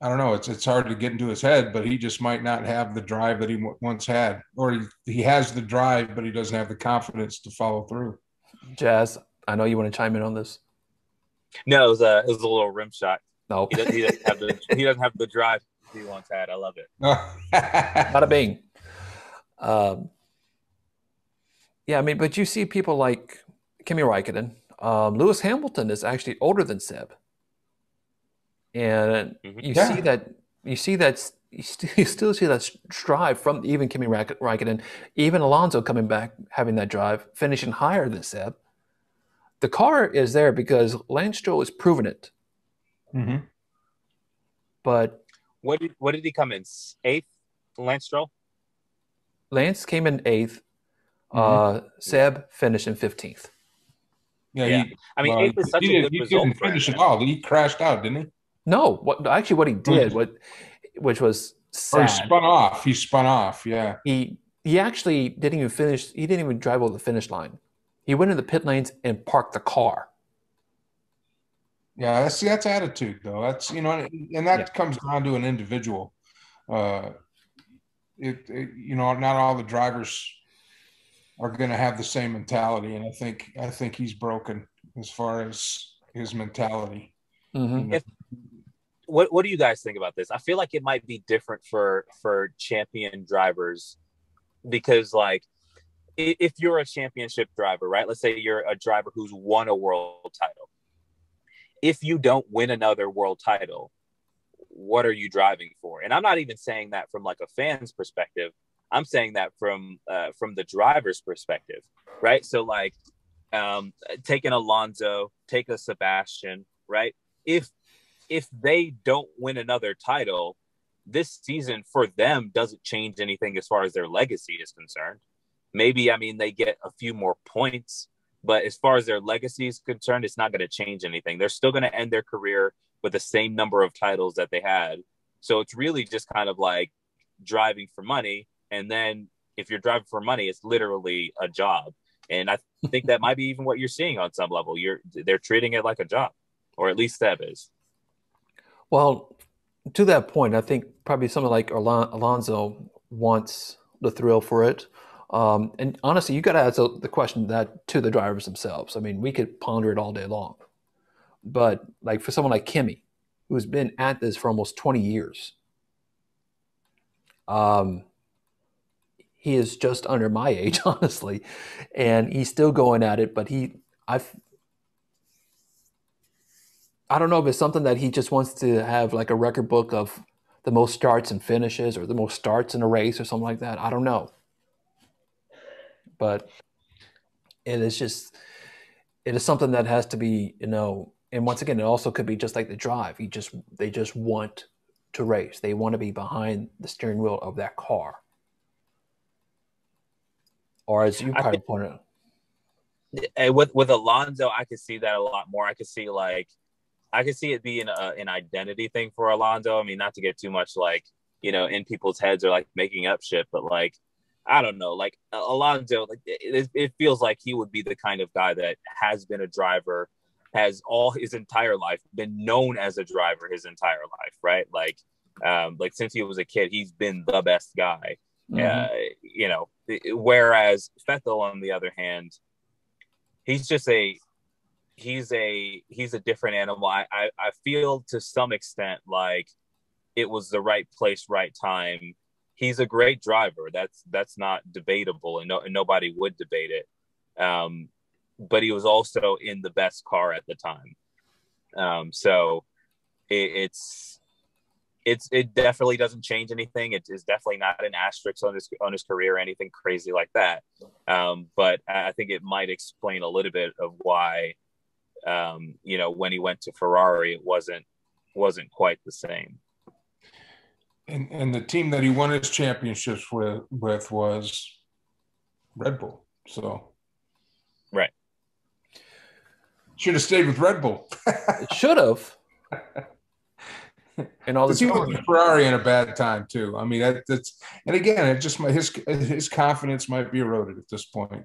I don't know. It's it's hard to get into his head, but he just might not have the drive that he w- once had, or he, he has the drive, but he doesn't have the confidence to follow through. Chaz, I know you want to chime in on this. No, it was a it was a little rim shot. No, he doesn't, he doesn't have the he doesn't have the drive he once had. I love it. Not a bing. Um, yeah, I mean, but you see people like Kimi Raikkonen. Um, Lewis Hamilton is actually older than Seb and mm-hmm. you yeah. see that you see that you, st- you, still see that drive from even Kimi Raikkonen, even Alonso coming back having that drive, finishing higher than Seb. The car is there because Lance Stroll has proven it. Mm-hmm. But what did what did he come in eighth? Lance Stroll. Lance came in 8th mm-hmm. Uh, Seb finished in fifteenth. Yeah, yeah. He, I mean, well, eighth is such he a good he result. He didn't finish at all. He crashed out, didn't he? No, what actually what he did, what which was sad. Or he spun off. He spun off. Yeah. He he actually didn't even finish. He didn't even drive over the finish line. He went in the pit lanes and parked the car. Yeah, that's that's attitude though. That's you know, and that yeah. comes down to an individual. Uh, it, it you know, not all the drivers are going to have the same mentality, and I think I think he's broken as far as his mentality. Mm-hmm. If what what do you guys think about this? I feel like it might be different for for champion drivers because like if you're a championship driver, right? Let's say you're a driver who's won a world title. If you don't win another world title, what are you driving for? And I'm not even saying that from like a fan's perspective. I'm saying that from uh, from the driver's perspective, right? So like um, take an Alonso, take a Sebastian, right? If if they don't win another title, this season for them doesn't change anything as far as their legacy is concerned. Maybe, I mean, they get a few more points, but as far as their legacy is concerned, it's not going to change anything. They're still going to end their career with the same number of titles that they had. So it's really just kind of like driving for money. And then if you're driving for money, it's literally a job. And I think that might be even what you're seeing on some level. You're they're treating it like a job, or at least Seb is. Well, to that point, I think probably someone like Alonso wants the thrill for it. Um, and honestly, you got to ask the question that to the drivers themselves. I mean, we could ponder it all day long, but like for someone like Kimi, who's been at this for almost 20 years, um, he is just under my age, honestly, and he's still going at it. But he, I've I don't know if it's something that he just wants to have like a record book of the most starts and finishes or the most starts in a race or something like that. I don't know. But it is just it is something that has to be, you know, and once again it also could be just like the drive. He just they just want to race. They want to be behind the steering wheel of that car. Or as you kind of pointed out. With with Alonso, I could see that a lot more. I could see like I could see it being a, an identity thing for Alonso. I mean, not to get too much like you know in people's heads or like making up shit, but like I don't know, like Alonso, like it, it feels like he would be the kind of guy that has been a driver has all his entire life been known as a driver his entire life, right? Like, um, like since he was a kid, he's been the best guy. Mm-hmm. Uh, you know, whereas Vettel, on the other hand, he's just a he's a he's a different animal. I, I, I feel to some extent like it was the right place, right time. He's a great driver. That's that's not debatable, and, no, and nobody would debate it. Um, but he was also in the best car at the time. Um, so it, it's it's it definitely doesn't change anything. It is definitely not an asterisk on his on his career or anything crazy like that. Um, but I think it might explain a little bit of why, um, you know, when he went to Ferrari, it wasn't wasn't quite the same. And and the team that he won his championships with with was Red Bull. So, right. Should have stayed with Red Bull. should have. and all this. Ferrari in a bad time too. I mean, that, that's and again, it just his his confidence might be eroded at this point.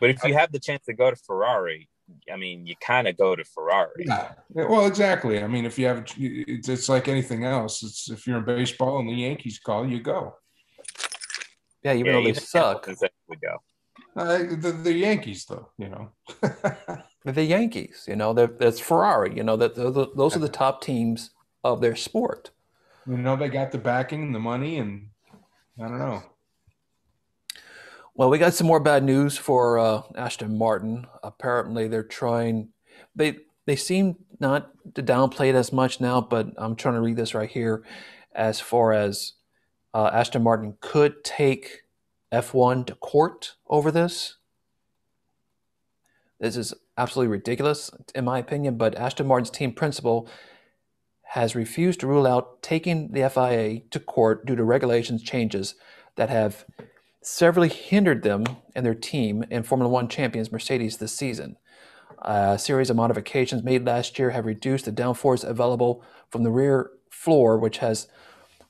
But if you have the chance to go to Ferrari, I mean, you kind of go to Ferrari. Yeah. Well, exactly. I mean, if you have, it's, it's like anything else. It's if you're in baseball and the Yankees call, you go. Yeah, even yeah, though they suck, we go. Uh, the, the Yankees, though, you know. the Yankees, you know, that's Ferrari. You know that those are the top teams of their sport. You know, they got the backing, and the money, and I don't know. Well, we got some more bad news for uh, Aston Martin. Apparently, they're trying. They they seem not to downplay it as much now, but I'm trying to read this right here. As far as uh, Aston Martin could take F1 to court over this. This is absolutely ridiculous, in my opinion. But Aston Martin's team principal has refused to rule out taking the FIA to court due to regulations changes that have severely hindered them and their team and Formula One champions Mercedes this season. A series of modifications made last year have reduced the downforce available from the rear floor, which has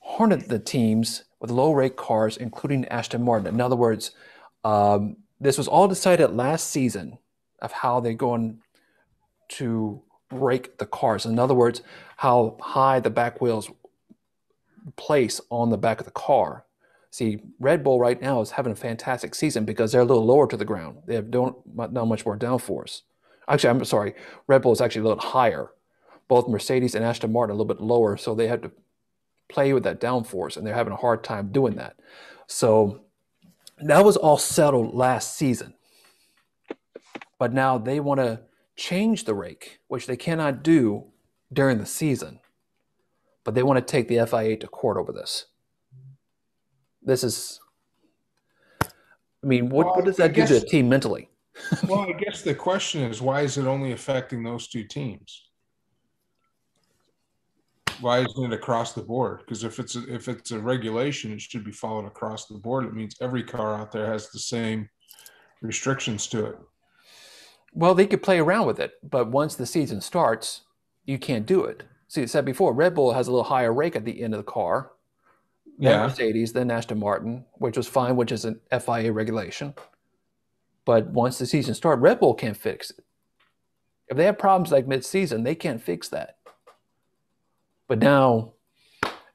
harned the teams with low rake cars, including Aston Martin. In other words, um, this was all decided last season of how they're going to rake the cars. In other words, how high the back wheels place on the back of the car. See, Red Bull right now is having a fantastic season because they're a little lower to the ground. They have don't not much more downforce. Actually, I'm sorry, Red Bull is actually a little higher. Both Mercedes and Aston Martin a little bit lower, so they had to play with that downforce, and they're having a hard time doing that. So that was all settled last season. But now they want to change the rake, which they cannot do during the season. But they want to take the FIA to court over this. This is, I mean, what, well, what does that guess, do to a team mentally? well, I guess the question is why is it only affecting those two teams? Why isn't it across the board? Because if it's a, if it's a regulation, it should be followed across the board. It means every car out there has the same restrictions to it. Well, they could play around with it, but once the season starts, you can't do it. See, I said before, Red Bull has a little higher rake at the end of the car than yeah. Mercedes, than Aston Martin, which was fine, which is an FIA regulation. But once the season starts, Red Bull can't fix it. If they have problems like mid-season, they can't fix that. But now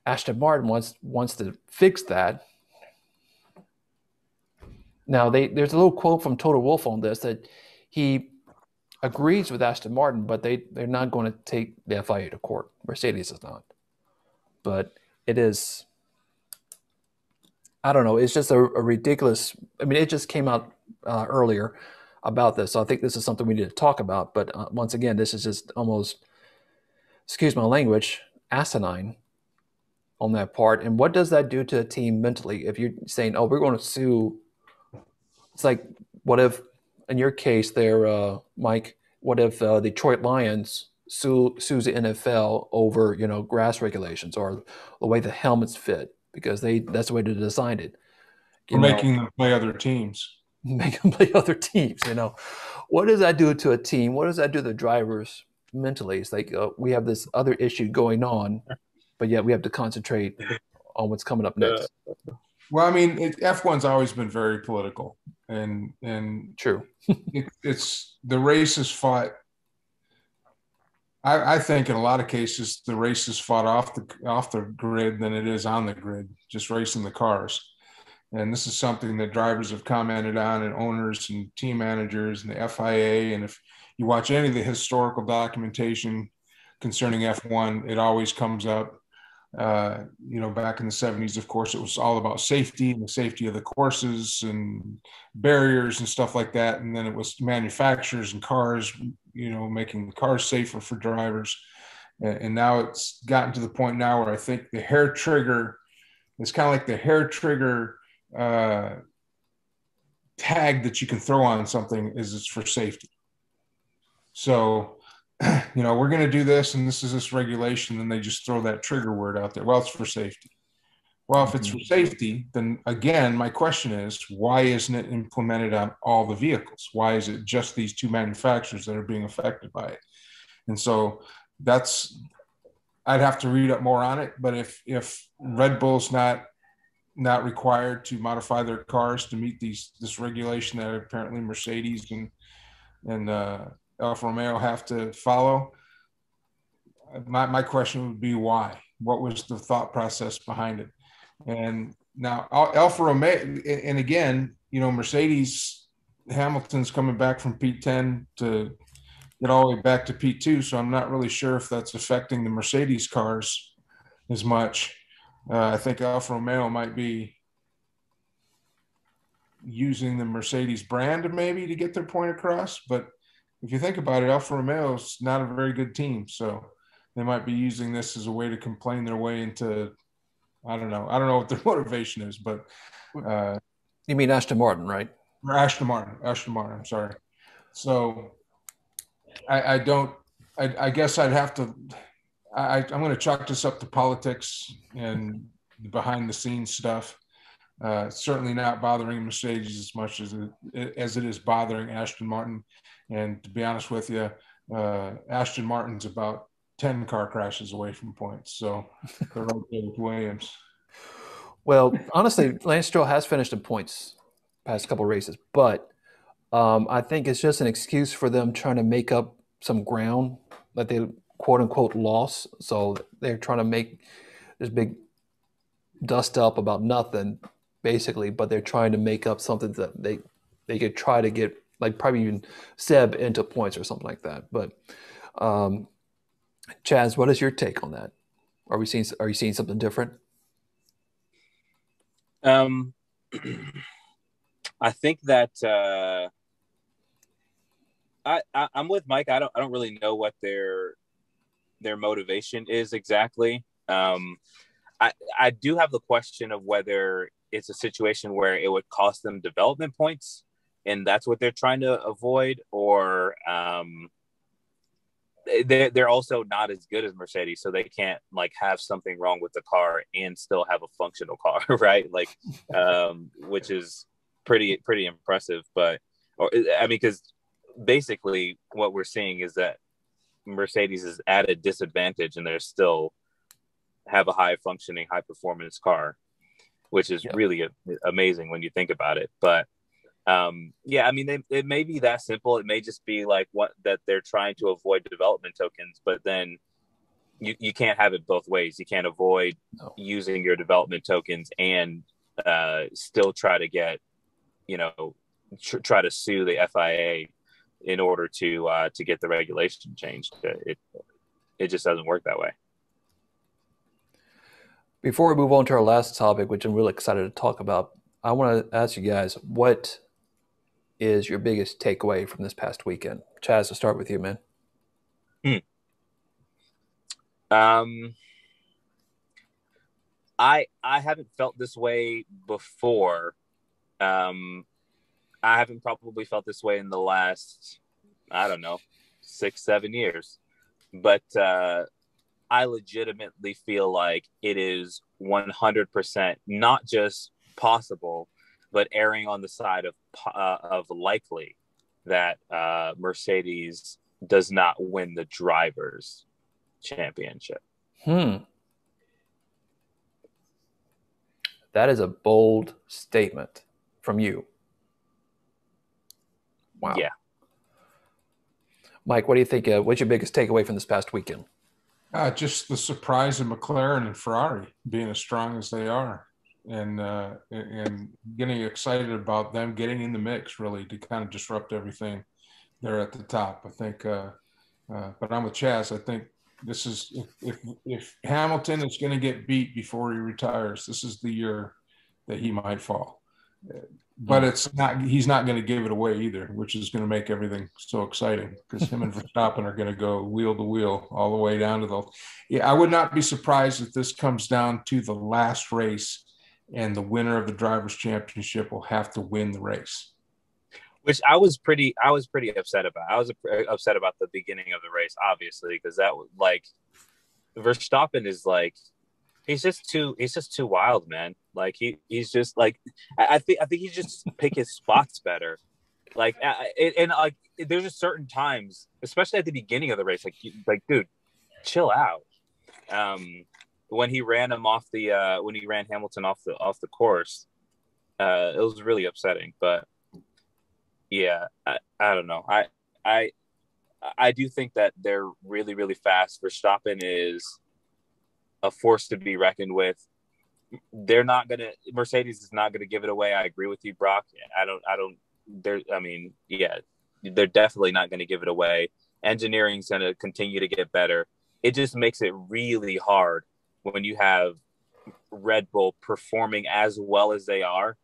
Aston Martin wants wants to fix that. Now they there's a little quote from Toto Wolff on this that he agrees with Aston Martin, but they, they're not going to take the FIA to court. Mercedes is not. But it is, I don't know, it's just a, a ridiculous. I mean, it just came out uh, earlier about this. So I think this is something we need to talk about. But uh, once again, this is just almost, excuse my language, asinine on that part. And what does that do to a team mentally if you're saying, oh, we're going to sue? It's like, what if in your case there, uh, Mike, what if uh, the Detroit Lions sue, sues the NFL over you know grass regulations or the way the helmets fit because they that's the way they designed it. You making them play other teams. Make them play other teams. You know, what does that do to a team? What does that do to the drivers mentally? It's like uh, we have this other issue going on, but yet we have to concentrate on what's coming up next. Well, I mean, F one's always been very political, and and true. it, it's the race is fought I, I, think in a lot of cases the race is fought off the off the grid than it is on the grid, just racing the cars. And this is something that drivers have commented on, and owners and team managers and the FIA. And if you watch any of the historical documentation concerning F1, it always comes up. Uh, you know, back in the 70s, of course, it was all about safety and the safety of the courses and barriers and stuff like that. And then it was manufacturers and cars, you know, making the cars safer for drivers. And, and now it's gotten to the point now where I think the hair trigger is kind of like the hair trigger uh, tag that you can throw on something is it's for safety. So, you know, we're going to do this and this is this regulation, and they just throw that trigger word out there. Well, it's for safety. Well, if it's for mm-hmm. safety, then again, my question is why isn't it implemented on all the vehicles? Why is it just these two manufacturers that are being affected by it? And so that's I'd have to read up more on it. But if if Red Bull's not not required to modify their cars to meet these this regulation that apparently Mercedes and and uh, Alfa Romeo have to follow. My my question would be why? What was the thought process behind it? And now Alfa Romeo, and again, you know, Mercedes Hamilton's coming back from P10 to get all the way back to P2, so I'm not really sure if that's affecting the Mercedes cars as much. Uh, I think Alfa Romeo might be using the Mercedes brand maybe to get their point across. But if you think about it, Alfa is not a very good team. So they might be using this as a way to complain their way into, I don't know. I don't know what their motivation is, but. Uh, you mean Aston Martin, right? Aston Martin. Aston Martin. I'm sorry. So I, I don't, I, I guess I'd have to I, I'm going to chalk this up to politics and behind the scenes stuff. Uh, certainly not bothering Mercedes as much as it, as it is bothering Aston Martin. And to be honest with you, uh, Aston Martin's about 10 car crashes away from points. So they're right there with Williams. Well, honestly, Lance Stroll has finished in points past couple races, but um, I think it's just an excuse for them trying to make up some ground that they quote unquote lost. So they're trying to make this big dust up about nothing, basically, but they're trying to make up something that they they could try to get like probably even Seb into points or something like that. But um, Chaz, what is your take on that? Are we seeing are you seeing something different? Um, I think that uh, I, I am with Mike. I don't I don't really know what their their motivation is exactly. Um, I I do have the question of whether it's a situation where it would cost them development points, and that's what they're trying to avoid, or um, they're they're also not as good as Mercedes, so they can't like have something wrong with the car and still have a functional car, right? Like, um, which is pretty pretty impressive. But or I mean, because basically what we're seeing is that Mercedes is at a disadvantage and they're still have a high functioning, high performance car, which is really a, amazing when you think about it. But um, yeah, I mean, they, it may be that simple. It may just be like what that they're trying to avoid development tokens, but then you, you can't have it both ways. You can't avoid no. using your development tokens and uh, still try to get, you know, tr- try to sue the FIA in order to uh, to get the regulation changed. It it just doesn't work that way. Before we move on to our last topic, which I'm really excited to talk about, I want to ask you guys what is your biggest takeaway from this past weekend? Chaz, to start with you, man. Hmm. Um, I I haven't felt this way before. Um, I haven't probably felt this way in the last, I don't know, six, seven years. But uh, I legitimately feel like it is 100% not just possible, but erring on the side of uh, of likely that uh, Mercedes does not win the drivers' championship. Hmm. That is a bold statement from you. Wow. Yeah. Mike, what do you think? Uh, what's your biggest takeaway from this past weekend? Uh, just the surprise of McLaren and Ferrari being as strong as they are, and uh, and getting excited about them getting in the mix really to kind of disrupt everything there at the top. I think, uh, uh, but I'm with Chaz. I think this is if if, if Hamilton is going to get beat before he retires, this is the year that he might fall. But hmm. it's not. He's not going to give it away either, which is going to make everything so exciting because him and Verstappen are going to go wheel to wheel all the way down to the. Yeah, I would not be surprised if this comes down to the last race, and the winner of the drivers' championship will have to win the race which I was pretty I was pretty upset about. I was upset about the beginning of the race, obviously, because that was like Verstappen is like he's just too he's just too wild, man. Like he he's just like I, I think I think he just pick his spots better. Like and, like there's just certain times, especially at the beginning of the race, like like dude, chill out. Um, when he ran him off the uh, when he ran Hamilton off the off the course, uh, it was really upsetting. But yeah, I, I don't know. I I I do think that they're really really fast. Verstappen is a force to be reckoned with. They're not gonna Mercedes is not gonna give it away. I agree with you, Brock. I don't I don't there I mean, yeah, they're definitely not gonna give it away. Engineering's gonna continue to get better. It just makes it really hard when you have Red Bull performing as well as they are,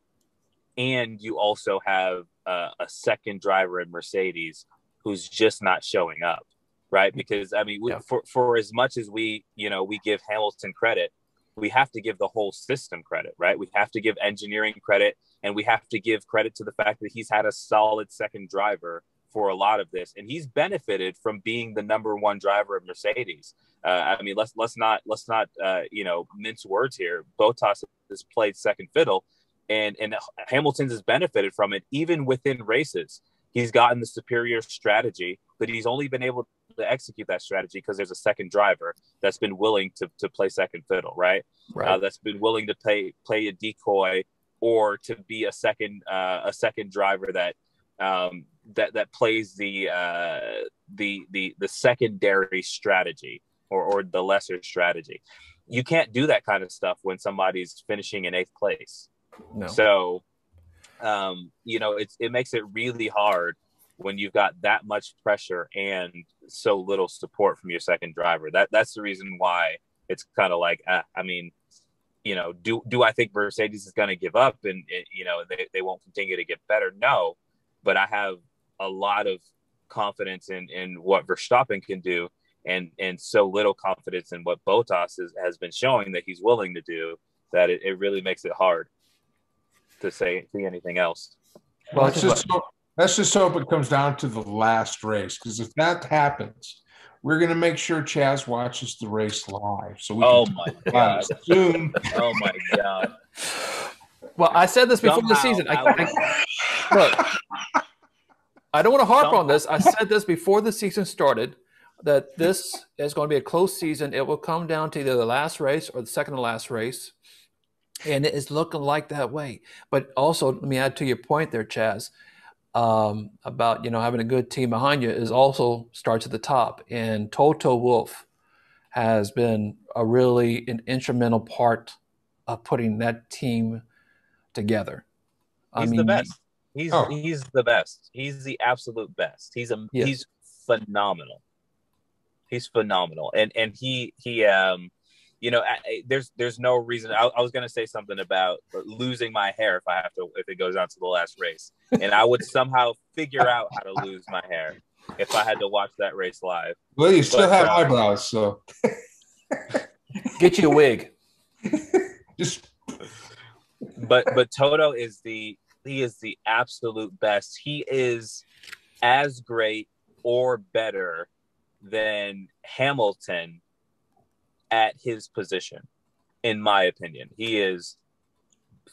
and you also have uh, a second driver in Mercedes who's just not showing up, right? Because I mean, we, yeah. for for as much as we you know we give Hamilton credit, we have to give the whole system credit, right? We have to give engineering credit, and we have to give credit to the fact that he's had a solid second driver for a lot of this, and he's benefited from being the number one driver of Mercedes. Uh, I mean, let's let's not let's not uh, you know mince words here. Bottas has played second fiddle, and and Hamilton's has benefited from it even within races. He's gotten the superior strategy, but he's only been able to execute that strategy because there's a second driver that's been willing to, to play second fiddle, right? right. Uh, that's been willing to play play a decoy or to be a second uh, a second driver that um, that that plays the uh, the the the secondary strategy or or the lesser strategy. You can't do that kind of stuff when somebody's finishing in eighth place. No. So, um, you know, it's it makes it really hard when you've got that much pressure and so little support from your second driver. That that's the reason why it's kind of like, uh, I mean, you know, do do I think Mercedes is going to give up and it, you know they they won't continue to get better? No, but I have a lot of confidence in in what Verstappen can do and and so little confidence in what Bottas is, has been showing that he's willing to do that it, it really makes it hard to say see anything else. Well, let's just, hope, let's just hope it comes down to the last race because if that happens, we're going to make sure Chaz watches the race live. So we oh my god, soon. oh my god. Well, I said this before Somehow, the season. I, I, look, I don't want to harp on this. I said this before the season started that this is going to be a close season. It will come down to either the last race or the second to last race and it is looking like that way. But also, let me add to your point there, Chaz, um, about you know having a good team behind you is also starts at the top. And Toto Wolff has been a really an instrumental part of putting that team together. He's I mean, the best. He's oh. he's the best. He's the absolute best. He's a yes. he's phenomenal. He's phenomenal, and and he he um you know, I, there's there's no reason. I, I was going to say something about losing my hair if I have to if it goes on to the last race, and I would somehow figure out how to lose my hair if I had to watch that race live. Well, you still but, have uh, eyebrows, so get you a wig. Just. But but Toto is the he is the absolute best. He is as great or better than Hamilton at his position, in my opinion. He is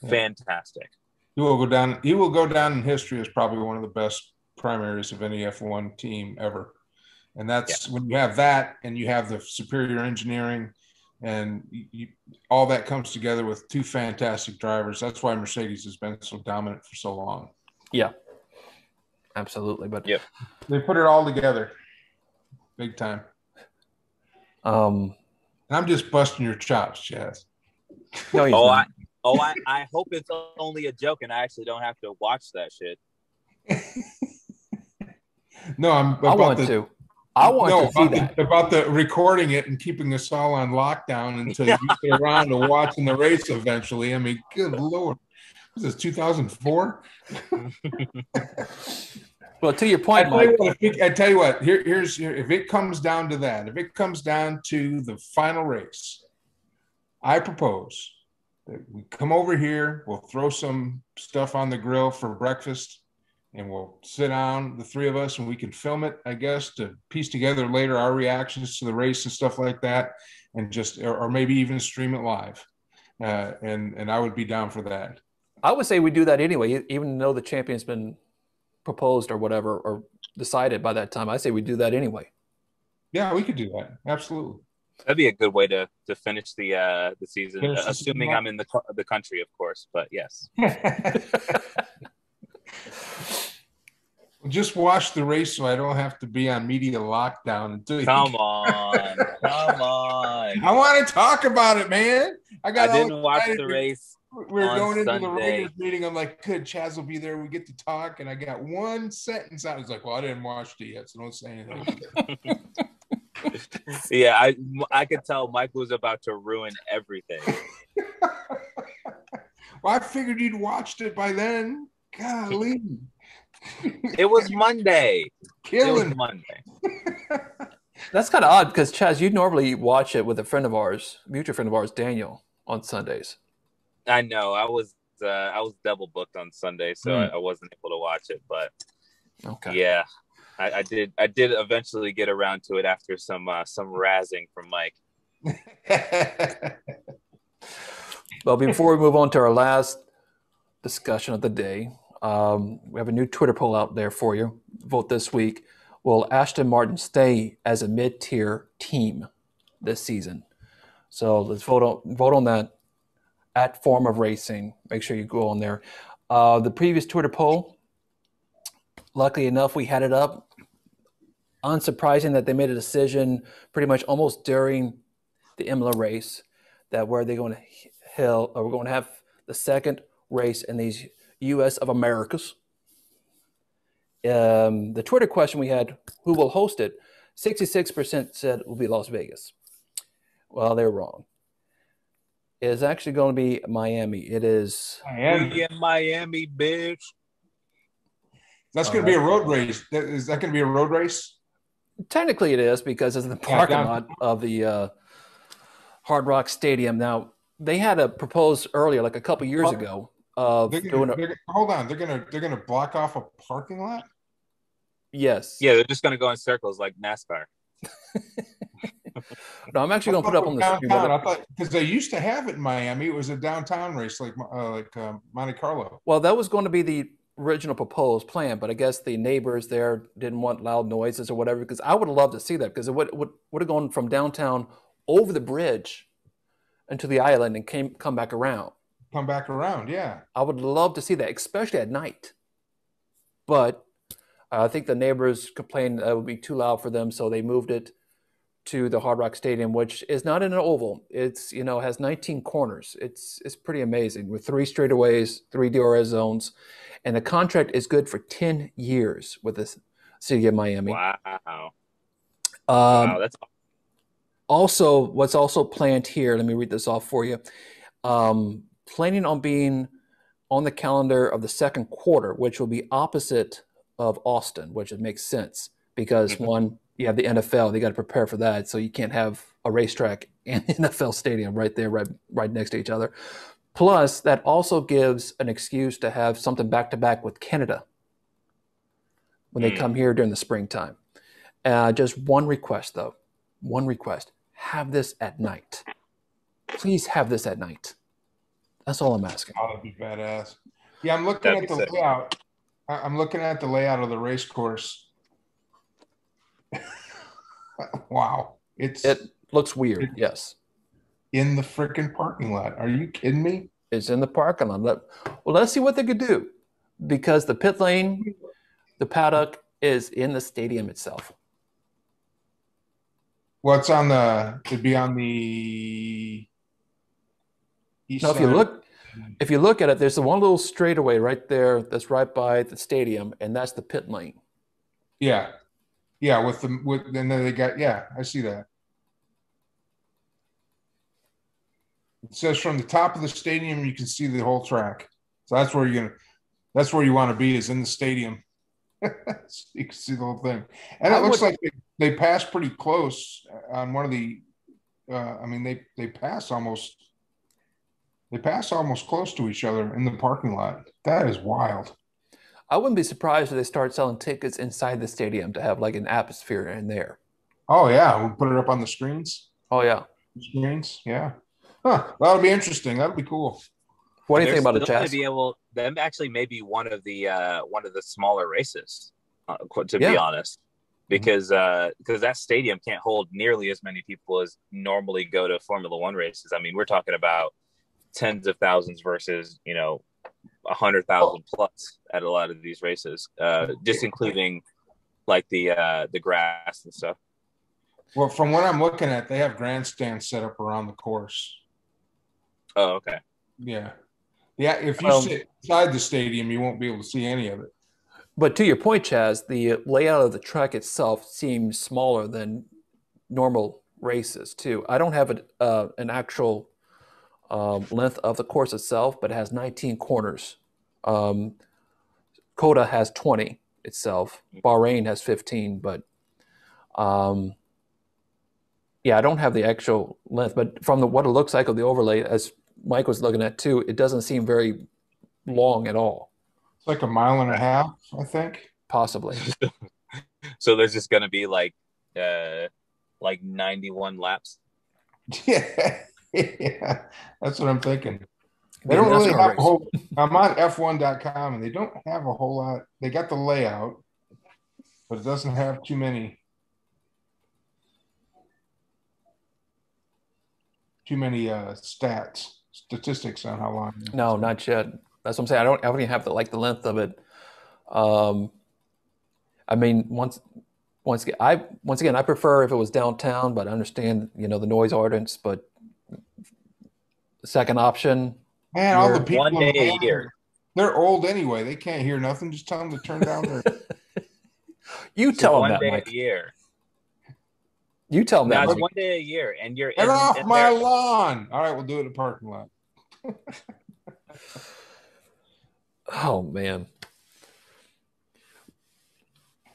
fantastic. He will go down. He will go down in history as probably one of the best primaries of any F1 team ever. And that's yeah. when you have that, and you have the superior engineering, and you, all that comes together with two fantastic drivers. That's why Mercedes has been so dominant for so long. Yeah, absolutely. But yeah, they put it all together. big time. Um, And I'm just busting your chops, Chaz. no, he's Oh, not. I, oh, I, I hope it's only a joke and I actually don't have to watch that shit. No, I'm I about want the, to. I want no, to see about that. the, about the recording it and keeping us all on lockdown until you get around to watching the race eventually. I mean, good lord, was this 2004? Well, to your I point, tell you what, it- I tell you what, here, here's here, if it comes down to that, if it comes down to the final race, I propose that we come over here, we'll throw some stuff on the grill for breakfast, and we'll sit down, the three of us, and we can film it, I guess, to piece together later our reactions to the race and stuff like that, and just or, or maybe even stream it live. Uh, and and I would be down for that. I would say we do that anyway, even though the champion's been proposed or whatever or decided by that time. I say we do that anyway. Yeah, we could do that. Absolutely. That'd be a good way to to finish the uh the season, Finish the assuming season. I'm in the the country, of course. But yes, Just watch the race so I don't have to be on media lockdown until you come on, come on. I want to talk about it, man. I I got all didn't watch the race. We were going into the Sunday. Raiders meeting. I'm like, good, Chaz will be there. We get to talk. And I got one sentence out. He's like, well, I didn't watch it yet, so don't say anything. Yeah, I I could tell Mike was about to ruin everything. well, I figured you'd watched it by then. Golly. It was Monday. It was killing. Monday. That's kind of odd because Chaz, you normally watch it with a friend of ours, mutual friend of ours, Daniel, on Sundays. I know. I was uh, I was double booked on Sunday, so. I, I wasn't able to watch it. But Okay. yeah, I, I did. I did eventually get around to it after some uh, some razzing from Mike. Well, before we move on to our last discussion of the day, um, we have a new Twitter poll out there for you. Vote this week. Will Aston Martin stay as a mid-tier team this season? So let's vote on vote on that at Forum of Racing. Make sure you go on there. Uh, the previous Twitter poll, luckily enough, we had it up. Unsurprising that they made a decision pretty much almost during the Imola race that where they're going to hill or we're going to have the second race in these U.S. of Americas. Um, the Twitter question we had: Who will host it? Sixty-six percent said it will be Las Vegas. Well, they're wrong. It is actually going to be Miami. It is. We in Miami, bitch. That's going to be a road race. Is that going to be a road race? Technically, it is because it's in the parking down- lot of the uh, Hard Rock Stadium. Now, they had a proposed earlier, like a couple years Oh. ago, of They're gonna, a they're, hold on. They're gonna they're gonna block off a parking lot. yes. Yeah, they're just gonna go in circles like NASCAR. No, I'm actually going to put it up on the screen. downtown. brother. I thought because they used to have it in Miami. It was a downtown race, like uh, like um, Monte Carlo. Well, that was going to be the original proposed plan, but I guess the neighbors there didn't want loud noises or whatever. Because I would have loved to see that because it would would, would have gone from downtown over the bridge into the island and came come back around. Come back around, yeah. I would love to see that, especially at night. But I think the neighbors complained that it would be too loud for them, so they moved it to the Hard Rock Stadium, which is not in an oval. It's you know has 19 corners. It's it's pretty amazing with three straightaways, three DRS zones, and the contract is good for 10 years with the city of Miami. Wow, Um, wow, that's also, what's also planned here, let me read this off for you. Um, planning on being on the calendar of the second quarter, which will be opposite of Austin, which it makes sense because Mhm. one, you have the NFL, they got to prepare for that, so you can't have a racetrack and NFL stadium right there, right, right next to each other. Plus, that also gives an excuse to have something back to back with Canada when they Mm. come here during the springtime. Uh, just one request, though. One request: have this at night. Please have this at night. That's all I'm asking. Oh, that'd be badass. Yeah, I'm looking That'd at the sick. layout. I- I'm looking at the layout of the race course. wow, it's It looks weird. Yes, in the freaking parking lot. Are you kidding me? it's in the parking lot. Let- Well, let's see what they could do, because the pit lane, the paddock is in the stadium itself. What's on the? It'd be on the. East now, if you look, if you look at it, there's the one little straightaway right there that's right by the stadium, and that's the pit lane. Yeah, yeah. With the with, and then they got yeah, I see that. It says from the top of the stadium you can see the whole track. So that's where you're gonna. That's where you want to be is in the stadium. so you can see the whole thing, and it looks like they, they pass pretty close on one of the. Uh, I mean, they they pass almost they pass almost close to each other in the parking lot. That is wild. I wouldn't be surprised if they start selling tickets inside the stadium to have like an atmosphere in there. Oh yeah, we'll put it up on the screens. Oh yeah, screens. Yeah, huh, that'll be interesting. That'll be cool. What do you think about the chat? Be able them actually maybe one of the uh, one of the smaller races, uh, to yeah. be honest, because because uh, that stadium can't hold nearly as many people as normally go to Formula One races. I mean, we're talking about tens of thousands versus you know a hundred thousand plus at a lot of these races, uh, just including like the uh, the grass and stuff. Well, from what I'm looking at, they have grandstands set up around the course. Oh, okay. Yeah, yeah. If you well, sit inside the stadium, you won't be able to see any of it. But to your point, Chaz, the layout of the track itself seems smaller than normal races too. I don't have a, uh, an actual um, length of the course itself, but it has 19 corners. Um, COTA has 20 itself. Bahrain has 15, but um, yeah, I don't have the actual length, but from the, what it looks like of the overlay, as Mike was looking at too, it doesn't seem very long at all. It's like a mile and a half, I think. Possibly. so there's just going to be like, uh, like 91 laps. Yeah. yeah, that's what I'm thinking. They don't really have a whole. I'm on F1.com and they don't have a whole lot. They got the layout, but it doesn't have too many. Too many uh, stats, statistics on how long. No, not yet. That's what I'm saying. I don't. I don't even have the like the length of it. Um, I mean, once once again, I once again I prefer if it was downtown, but I understand you know the noise ordinance. But second option. Man, all the people one day a year. They're old anyway. They can't hear nothing. Just tell them to turn down their. you tell them that. one day Mike. a year. You tell them that. one day a year, and you're get off in my there. lawn. All right, we'll do it in the parking lot. oh man.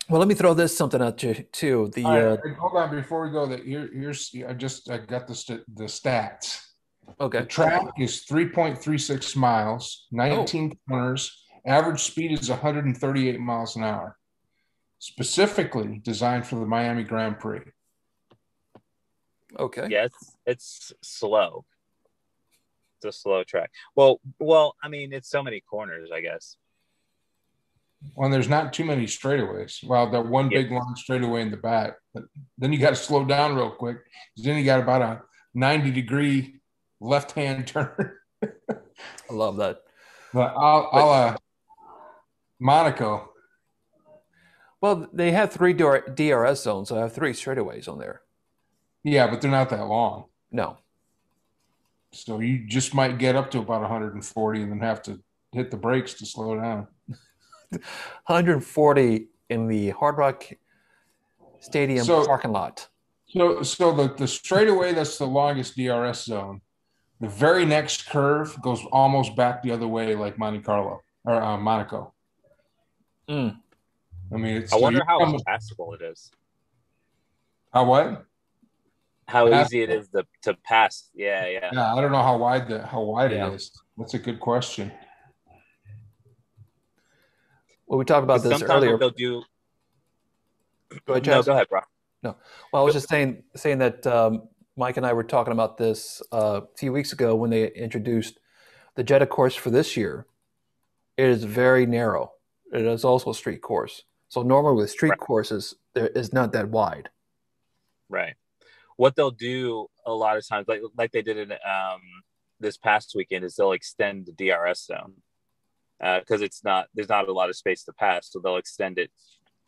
Well, let me throw this something at you too. The right, uh, hold on before we go. That here, here's I just I got the st- the stats. Okay. The track is 3.36 miles, 19 oh. corners. Average speed is 138 miles an hour. Specifically designed for the Miami Grand Prix. Okay. Yes, it's slow. It's a slow track. Well, well, I mean, it's so many corners, I guess. Well, there's not too many straightaways. Well, that one big long straightaway in the back, but then you got to slow down real quick. Then you got about a 90 degree left hand turn. I love that. But I'll, I'll uh, Monaco. Well, they have three DRS zones, so I have three straightaways on there. Yeah, but they're not that long. No. So you just might get up to about 140 and then have to hit the brakes to slow down. 140 in the Hard Rock Stadium so, parking lot. So, so the, the straightaway that's the longest DRS zone the very next curve goes almost back the other way, like Monte Carlo or uh, Monaco. Mm. I mean, it's, I wonder how come, passable it is. How what? How Pass- easy it is to, to pass. Yeah, yeah. Yeah, I don't know how wide the how wide yeah. it is. That's a good question. Well, we talked about this earlier. They'll do. Go ahead, no, go ahead, bro. No, well, I was just saying saying that um, Mike and I were talking about this uh, a few weeks ago when they introduced the Jeddah course for this year. It is very narrow. It is also a street course. So normally with street right. courses, there is not that wide. Right. What they'll do a lot of times, like like they did in um, this past weekend, is they'll extend the DRS zone because uh, it's not there's not a lot of space to pass, so they'll extend it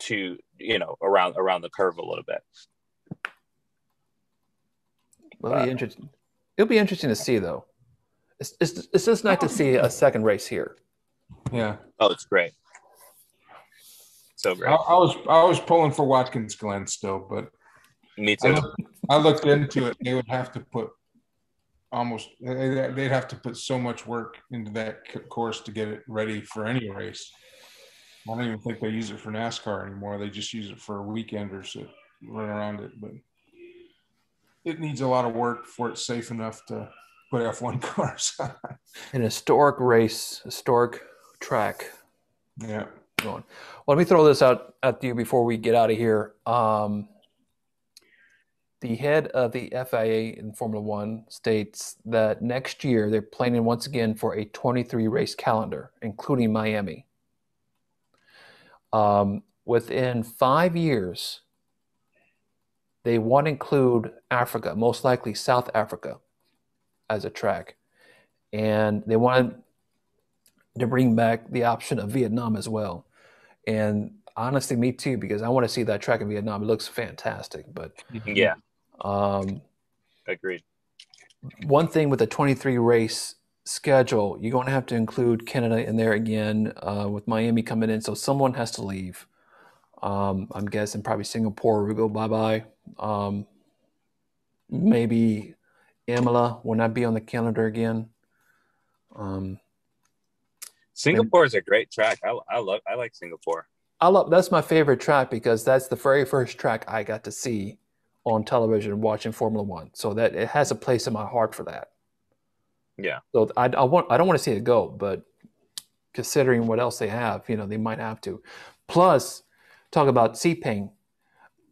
to you know around around the curve a little bit. It'll be interesting. It'll be interesting to see, though. It's, it's, it's just nice to see a second race here. Yeah. Oh, it's great. So I, great. I was I was pulling for Watkins Glen still, but Me I too. looked, I looked into it. They would have to put almost they- they'd have to put so much work into that course to get it ready for any race. I don't even think they use it for NASCAR anymore. They just use it for weekenders that run around it. But it needs a lot of work before it's safe enough to put F1 cars on. An historic race, historic track yeah. going. Well, let me throw this out at you before we get out of here. Um, the head of the FIA in Formula One states that next year they're planning once again for a 23 race calendar, including Miami. Um, within five years, they want to include Africa, most likely South Africa, as a track. And they want to bring back the option of Vietnam as well. And honestly, me too, because I want to see that track in Vietnam. It looks fantastic. But Yeah, um, agreed. one thing with the 23 race schedule, you're going to have to include Canada in there again uh, with Miami coming in. So someone has to leave. Um, I'm guessing probably Singapore will go bye bye. Um, maybe Imola will not be on the calendar again. Um, Singapore is a great track. I, I love. I like Singapore. I love that's my favorite track because that's the very first track I got to see on television watching Formula One. So that it has a place in my heart for that. Yeah. So I, I want I don't want to see it go, but considering what else they have, you know, they might have to. Plus, talk about Sepang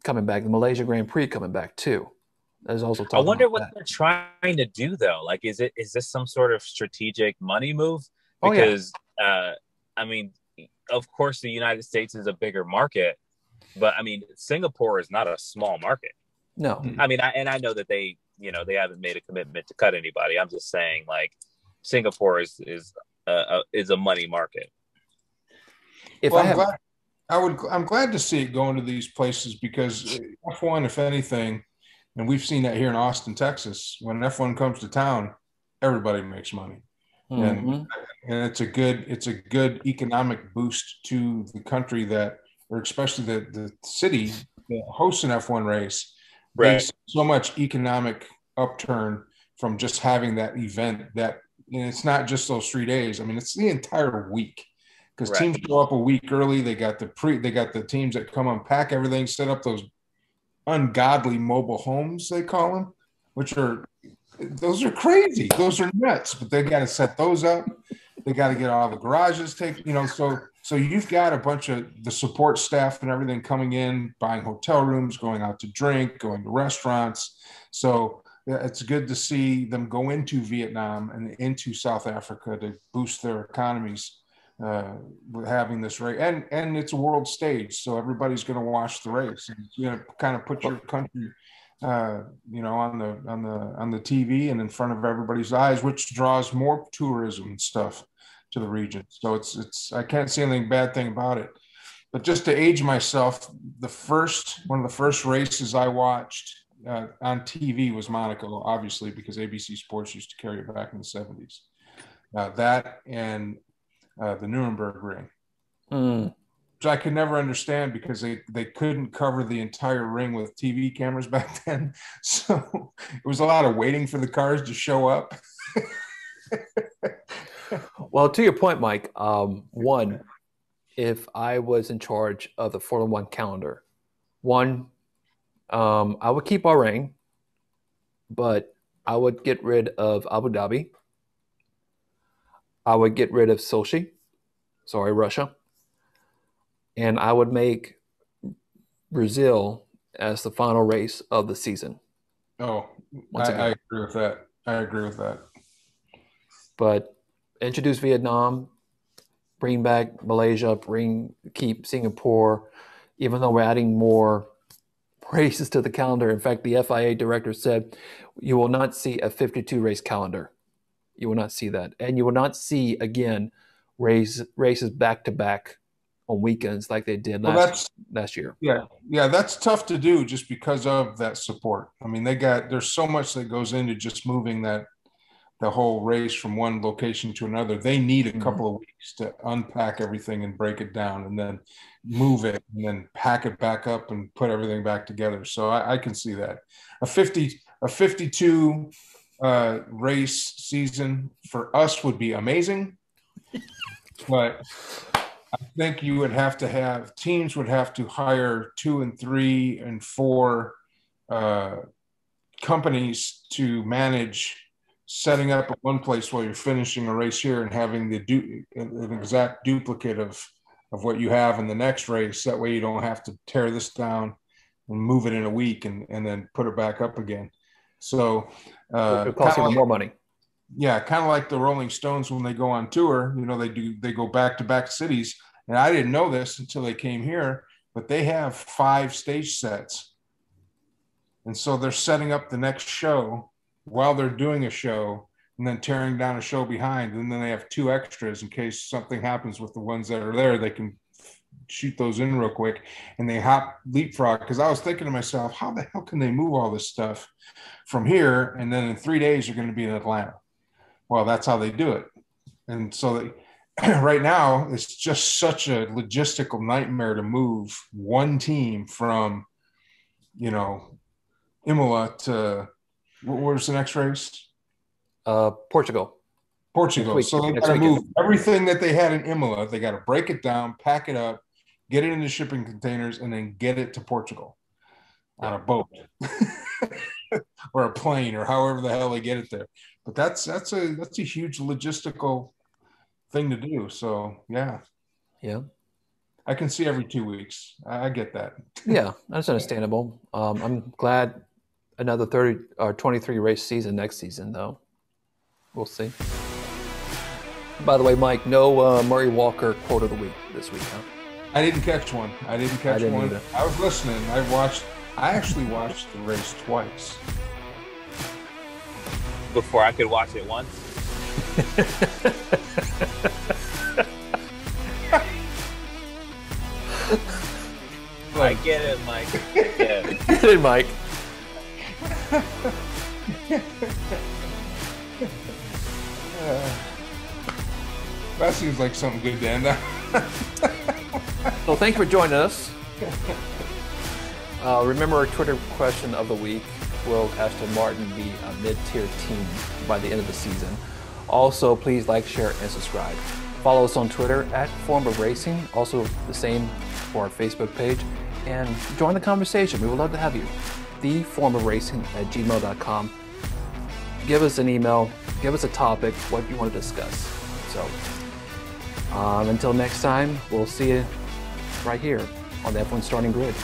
coming back, the Malaysia Grand Prix coming back too. There's also talk I wonder about what that. they're trying to do though. Like, is it is this some sort of strategic money move? Oh, yeah. Because uh, I mean, of course, the United States is a bigger market, but I mean, Singapore is not a small market. No, I mean, I, and I know that they, you know, they haven't made a commitment to cut anybody. I'm just saying, like, Singapore is is uh, uh, is a money market. if well, I I'm have, glad. I would. I'm glad to see it going to these places because F1, if anything, and we've seen that here in Austin, Texas. When F1 comes to town, everybody makes money, Mhm. and it's a good. It's a good economic boost to the country that, or especially the the city that hosts an F1 race. Right. so much economic upturn from just having that event. That and it's not just those three days. I mean, it's the entire week because Right. teams show up a week early. They got the pre, they got the teams that come unpack everything, set up those ungodly mobile homes they call them, which are those are crazy. Those are nuts. But they got to set those up. They got to get all the garages taken. You know, so so you've got a bunch of the support staff and everything coming in, buying hotel rooms, going out to drink, going to restaurants. So it's good to see them go into Vietnam and into South Africa to boost their economies uh, with having this race. And and it's a world stage, so everybody's going to watch the race. And it's going to kind of put your country, uh, you know, on the on the on the TV and in front of everybody's eyes, which draws more tourism and stuff to the region. So it's it's I can't see anything bad thing about it. But just to age myself, the first one of the first races I watched uh, on TV was Monaco, obviously, because ABC Sports used to carry it back in the 70s. Uh, that and uh, the Nürburgring, Mm. which I could never understand because they, they couldn't cover the entire ring with TV cameras back then. So it was a lot of waiting for the cars to show up. Well, to your point, Mike, um, one, if I was in charge of the Formula One calendar, one, um, I would keep our ring, but I would get rid of Abu Dhabi. I would get rid of Sochi, sorry, Russia, and I would make Brazil as the final race of the season. Oh, I. I agree with that. I agree with that. but introduce Vietnam, bring back Malaysia, bring keep Singapore, even though we're adding more races to the calendar. In fact, the FIA director said you will not see a 52 race calendar. You will not see that, and you will not see again race races back to back on weekends like they did Well, last that's last year. yeah, yeah, that's tough to do just because of that support. I mean, they got there's so much that goes into just moving that the whole race from one location to another. They need a Mhm. couple of weeks to unpack everything and break it down, and then move it, and then pack it back up and put everything back together. So I, I can see that a fifty a fifty two uh, race season for us would be amazing, but I think you would have to have teams would have to hire two and three and four uh, companies to manage setting up at one place while you're finishing a race here and having the du- an exact duplicate of of what you have in the next race. That way you don't have to tear this down and move it in a week and, and then put it back up again. So uh, it costs kinda even like- more money. yeah, kind of like the Rolling Stones when they go on tour. You know, they do they go back to back cities, and I didn't know this until they came here. But they have five stage sets, and so they're setting up the next show while they're doing a show, and then tearing down a show behind, and then they have two extras in case something happens with the ones that are there. They can shoot those in real quick, and they hop leapfrog. Because I was thinking to myself, how the hell can they move all this stuff from here, and then in three days you're going to be in Atlanta? well that's how they do it and so they, right now it's just such a logistical nightmare to move one team from you know imola to wh- where's the next race Uh, Portugal. portugal week- so they got to move everything that they had in imola they got to break it down pack it up get it into shipping containers and then get it to portugal on a boat or a plane or however the hell they get it there but that's that's a that's a huge logistical thing to do so yeah Yeah. i can see every two weeks i, get that Yeah, that's understandable. Um, I'm glad another 30 or 23 race season next season, though. We'll see. By the way, Mike, no uh, Murray Walker quote of the week this week, huh? I didn't catch one i didn't catch didn't one either. i was listening i watched i actually watched the race twice Before I could watch it once. I get it, Mike. Yeah. Get it, Mike. that seems like something good to end on Well, thank you for joining us. Uh, remember our Twitter question of the week Will Aston Martin be a mid tier team by the end of the season? Also, please like, share, and subscribe. Follow us on Twitter at Forum of Racing, also the same for our Facebook page, and join the conversation. We would love to have you. The Forum of Racing at gmail.com. Give us an email, give us a topic, what you want to discuss. So, um, until next time, we'll see you right here on the F1 Starting Grid.